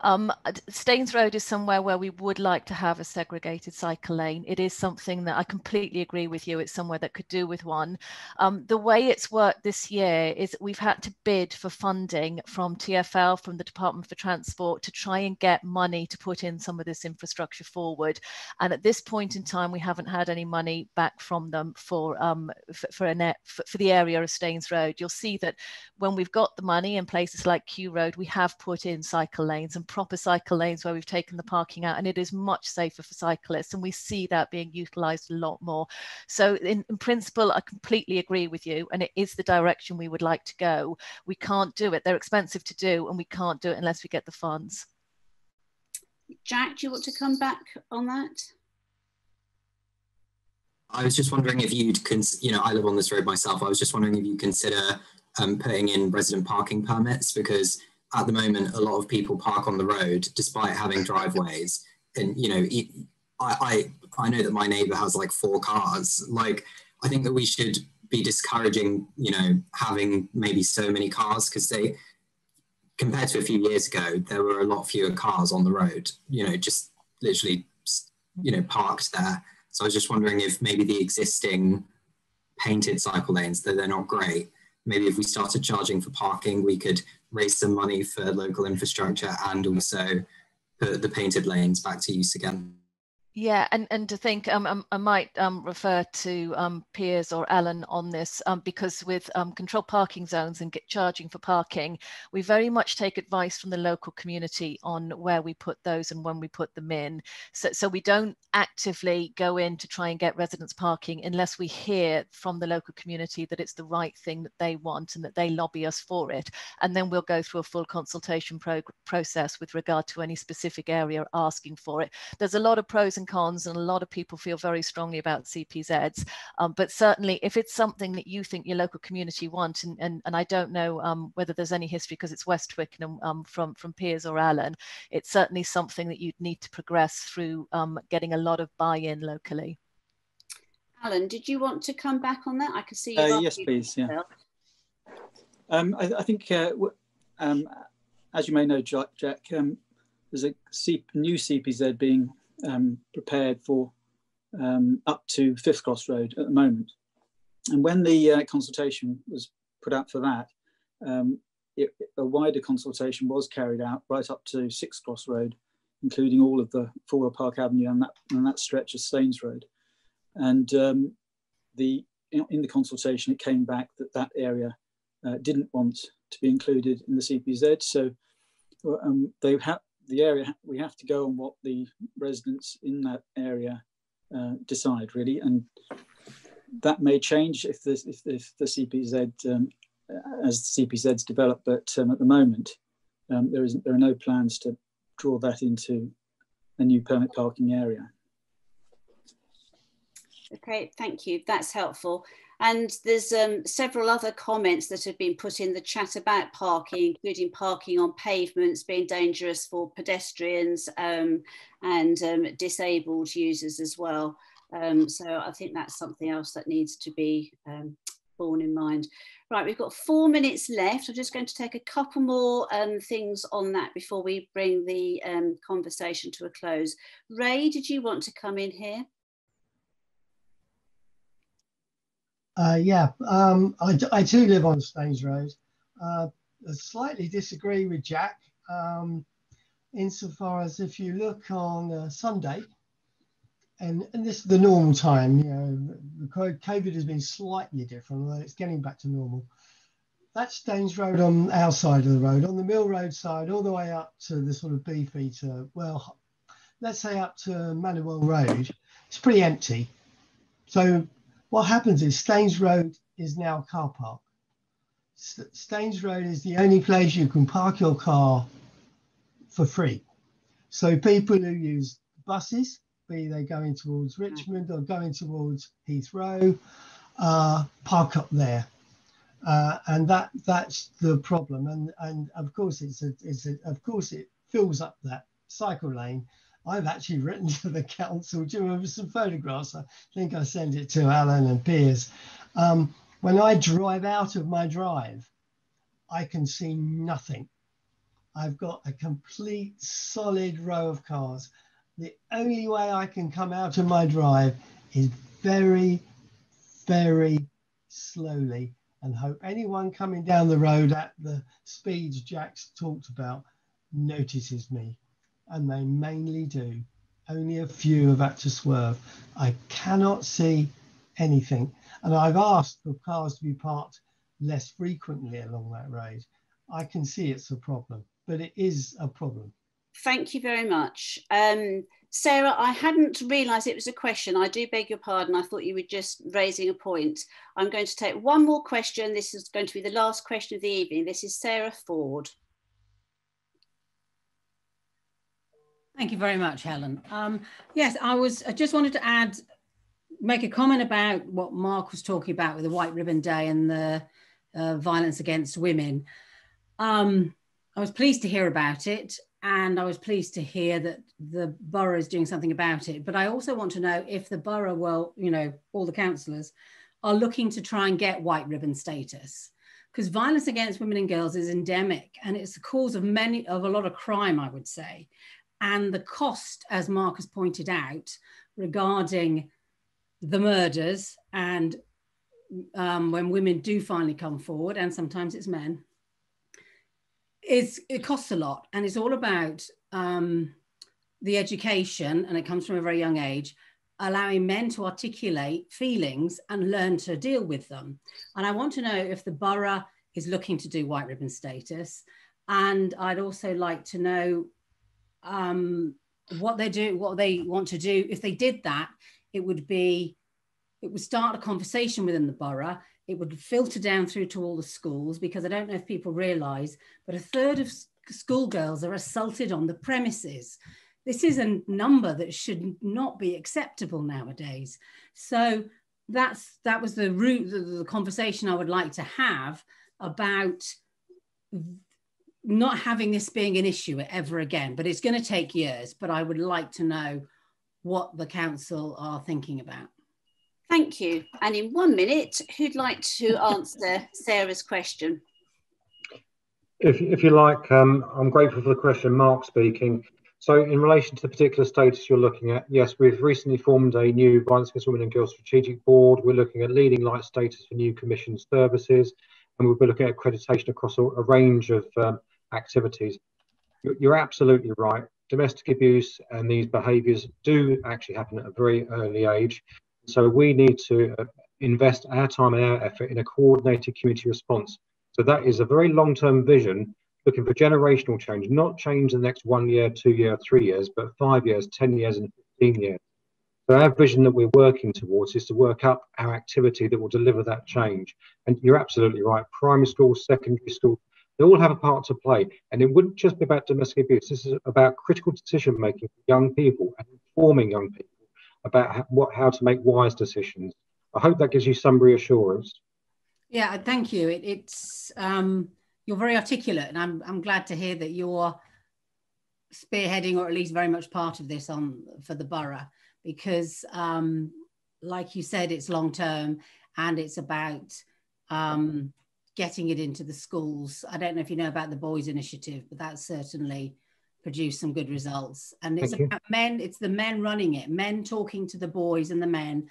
Um, Staines Road is somewhere where we would like to have a segregated cycle lane. It is something that I completely agree with you. It's somewhere that could do with one. Um, the way it's worked this year is we've had to bid for funding from TFL, from the Department for Transport, to try and get money to put in some of this infrastructure forward. And at this point in time, we haven't had any money back from them for um, for, for, for, for the area of Staines Road. You'll see that when we've got the money in places like Kew Road, we have put in cycle lanes and proper cycle lanes where we've taken the parking out and it is much safer for cyclists and we see that being utilized a lot more. So in, in, principle i completely agree with you and it is the direction we would like to go. We can't do it. They're expensive to do and we can't do it unless we get the funds. Jack do you want to come back on that I was just wondering if you'd, cons- you know, I live on this road myself. I was just wondering if you consider um, putting in resident parking permits because at the moment, a lot of people park on the road despite having driveways. And, you know, I, I, I know that my neighbor has like four cars. Like, I think that we should be discouraging, you know, having maybe so many cars because they, compared to a few years ago, there were a lot fewer cars on the road, you know, just literally, you know, parked there. So I was just wondering if maybe the existing painted cycle lanes, that they're not great, maybe if we started charging for parking, we could raise some money for local infrastructure and also put the painted lanes back to use again. Yeah, and, and to think, um, um I might um, refer to um, Piers or Alan on this um, because with controlled parking zones and get charging for parking, we very much take advice from the local community on where we put those and when we put them in. So, so we don't actively go in to try and get residents parking unless we hear from the local community that it's the right thing that they want and that they lobby us for it. And then we'll go through a full consultation pro process with regard to any specific area asking for it. There's a lot of pros and cons, and a lot of people feel very strongly about CPZs. Um, but certainly, if it's something that you think your local community want, and, and, and I don't know um, whether there's any history because it's West Twickenham um, from, from Piers or Alan, it's certainly something that you'd need to progress through um, getting a lot of buy in locally. Alan, did you want to come back on that? I can see you. Uh, yes, please. Yeah. Um, I, I, think, uh, um, as you may know, Jack, Jack um, there's a C new CPZ being um, prepared for um, up to Fifth Cross Road at the moment. And when the uh, consultation was put out for that, um, it, a wider consultation was carried out right up to Sixth Cross Road, including all of the Fulwell Park Avenue and that, and that stretch of Staines Road. And um, the, in, the consultation, it came back that that area uh, didn't want to be included in the CPZ. So um, they have the area we have to go on what the residents in that area uh, decide really and that may change if the, if, if the CPZ um, as the CPZs develop but um, at the moment um, there there are no plans to draw that into a new permit parking area. Okay, thank you. That's helpful. And there's um, several other comments that have been put in the chat about parking, including parking on pavements being dangerous for pedestrians um, and um, disabled users as well. Um, so I think that's something else that needs to be um, borne in mind. Right, we've got four minutes left. I'm just going to take a couple more um, things on that before we bring the conversation to a close. Ray, did you want to come in here? Uh, yeah, um, I, I do live on Staines Road. Uh, I slightly disagree with Jack um, insofar as if you look on uh, Sunday, and, and this is the normal time, you know, COVID has been slightly different, although it's getting back to normal. That's Staines Road on our side of the road. On the Mill Road side, all the way up to the sort of Beefeater, well, let's say up to Manoel Road, it's pretty empty. So what happens is Staines Road is now a car park. Staines Road is the only place you can park your car for free. So people who use buses, be they going towards mm. Richmond or going towards Heathrow, uh, park up there. Uh, and that that's the problem. And and of course it's a, it's a, of course it fills up that cycle lane I've actually written to the council to some photographs. I think I sent it to Alan and Piers. Um, when I drive out of my drive, I can see nothing. I've got a complete solid row of cars. The only way I can come out of my drive is very, very slowly and hope anyone coming down the road at the speeds Jack's talked about notices me. And they mainly do. Only a few have had to swerve. I cannot see anything. And I've asked for cars to be parked less frequently along that road. I can see it's a problem, but it is a problem. Thank you very much. Um, Sarah, I hadn't realised it was a question. I do beg your pardon. I thought you were just raising a point. I'm going to take one more question. This is going to be the last question of the evening. This is Sarah Ford. Thank you very much, Helen. Um, yes, I was. I just wanted to add, make a comment about what Mark was talking about with the White Ribbon Day and the uh, violence against women. Um, I was pleased to hear about it and I was pleased to hear that the borough is doing something about it. But I also want to know if the borough, well, you know, all the councillors are looking to try and get white ribbon status because violence against women and girls is endemic and it's the cause of many of a lot of crime, I would say. And the cost, as Mark has pointed out, regarding the murders and um, when women do finally come forward, and sometimes it's men, is it costs a lot. And it's all about um, the education and it comes from a very young age allowing men to articulate feelings and learn to deal with them. And i want to know if the borough is looking to do white ribbon status. And i'd also like to know um, what they do what they want to do if they did that it would be it would start a conversation within the borough it would filter down through to all the schools because I don't know if people realise, but a third of schoolgirls are assaulted on the premises. This is a number that should not be acceptable nowadays. So that's that was the root, the, the conversation I would like to have about not having this being an issue ever again. But it's going to take years. But I would like to know what the council are thinking about. Thank you. And in one minute, who'd like to answer Sarah's question? If, if you like, um, I'm grateful for the question. Mark speaking. So, in relation to the particular status you're looking at, yes, we've recently formed a new Violence Against Women and Girls Strategic Board. We're looking at leading light status for new commissioned services, and we'll be looking at accreditation across a, a range of um, activities. You're, absolutely right. Domestic abuse and these behaviours do actually happen at a very early age. So we need to uh, invest our time and our effort in a coordinated community response. So that is a very long-term vision, looking for generational change, not change in the next one year, two year, three years, but five years, 10 years, and 15 years. So our vision that we're working towards is to work up our activity that will deliver that change. And you're absolutely right. Primary school, secondary school, they all have a part to play. And it wouldn't just be about domestic abuse. This is about critical decision making for young people and informing young people about how, what how to make wise decisions. I hope that gives you some reassurance. Yeah, thank you. It, it's um, you're very articulate, and I'm I'm glad to hear that you're spearheading, or at least very much part of this on for the borough, because um, like you said, it's long term, and it's about um, getting it into the schools. I don't know if you know about the Boys Initiative, but that's certainly produced some good results. And it's about men, it's the men running it, men talking to the boys and the men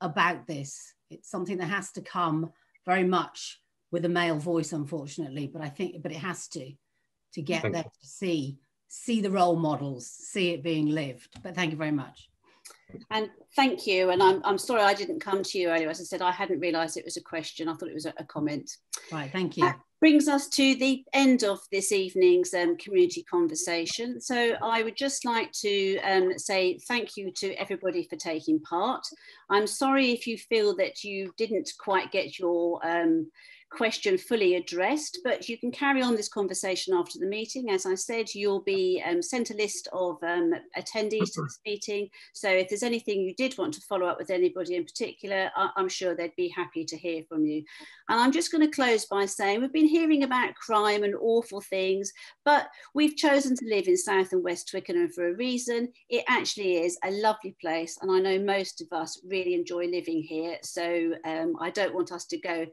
about this. It's something that has to come very much with a male voice, unfortunately, but I think, but it has to, to get thank them you. to see, see the role models, see it being lived. But thank you very much. And thank you. And I'm, I'm sorry I didn't come to you earlier. As I said, I hadn't realised it was a question. I thought it was a, a comment. Right, thank you. That brings us to the end of this evening's um, community conversation. So I would just like to um, say thank you to everybody for taking part. I'm sorry if you feel that you didn't quite get your um, question fully addressed, but you can carry on this conversation after the meeting. As I said, you'll be um, sent a list of um, attendees to this meeting. So if there's anything you did want to follow up with anybody in particular, I am sure they'd be happy to hear from you. And I'm just going to close by saying we've been hearing about crime and awful things, but we've chosen to live in South and West Twickenham for a reason. It actually is a lovely place, and I know most of us really enjoy living here. So um, I don't want us to go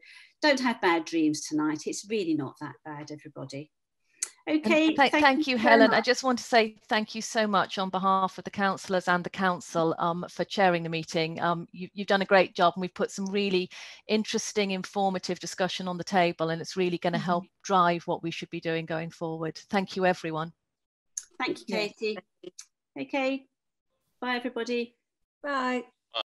don't have bad dreams tonight. It's really not that bad, everybody. Okay. Th thank, thank, you, Helen. Much. I just want to say thank you so much on behalf of the councillors and the council um, for chairing the meeting. Um, you, have done a great job and we've put some really interesting, informative discussion on the table and it's really going to mm -hmm. help drive what we should be doing going forward. Thank you, everyone. Thank you, Katie. Okay. Bye, everybody. Bye.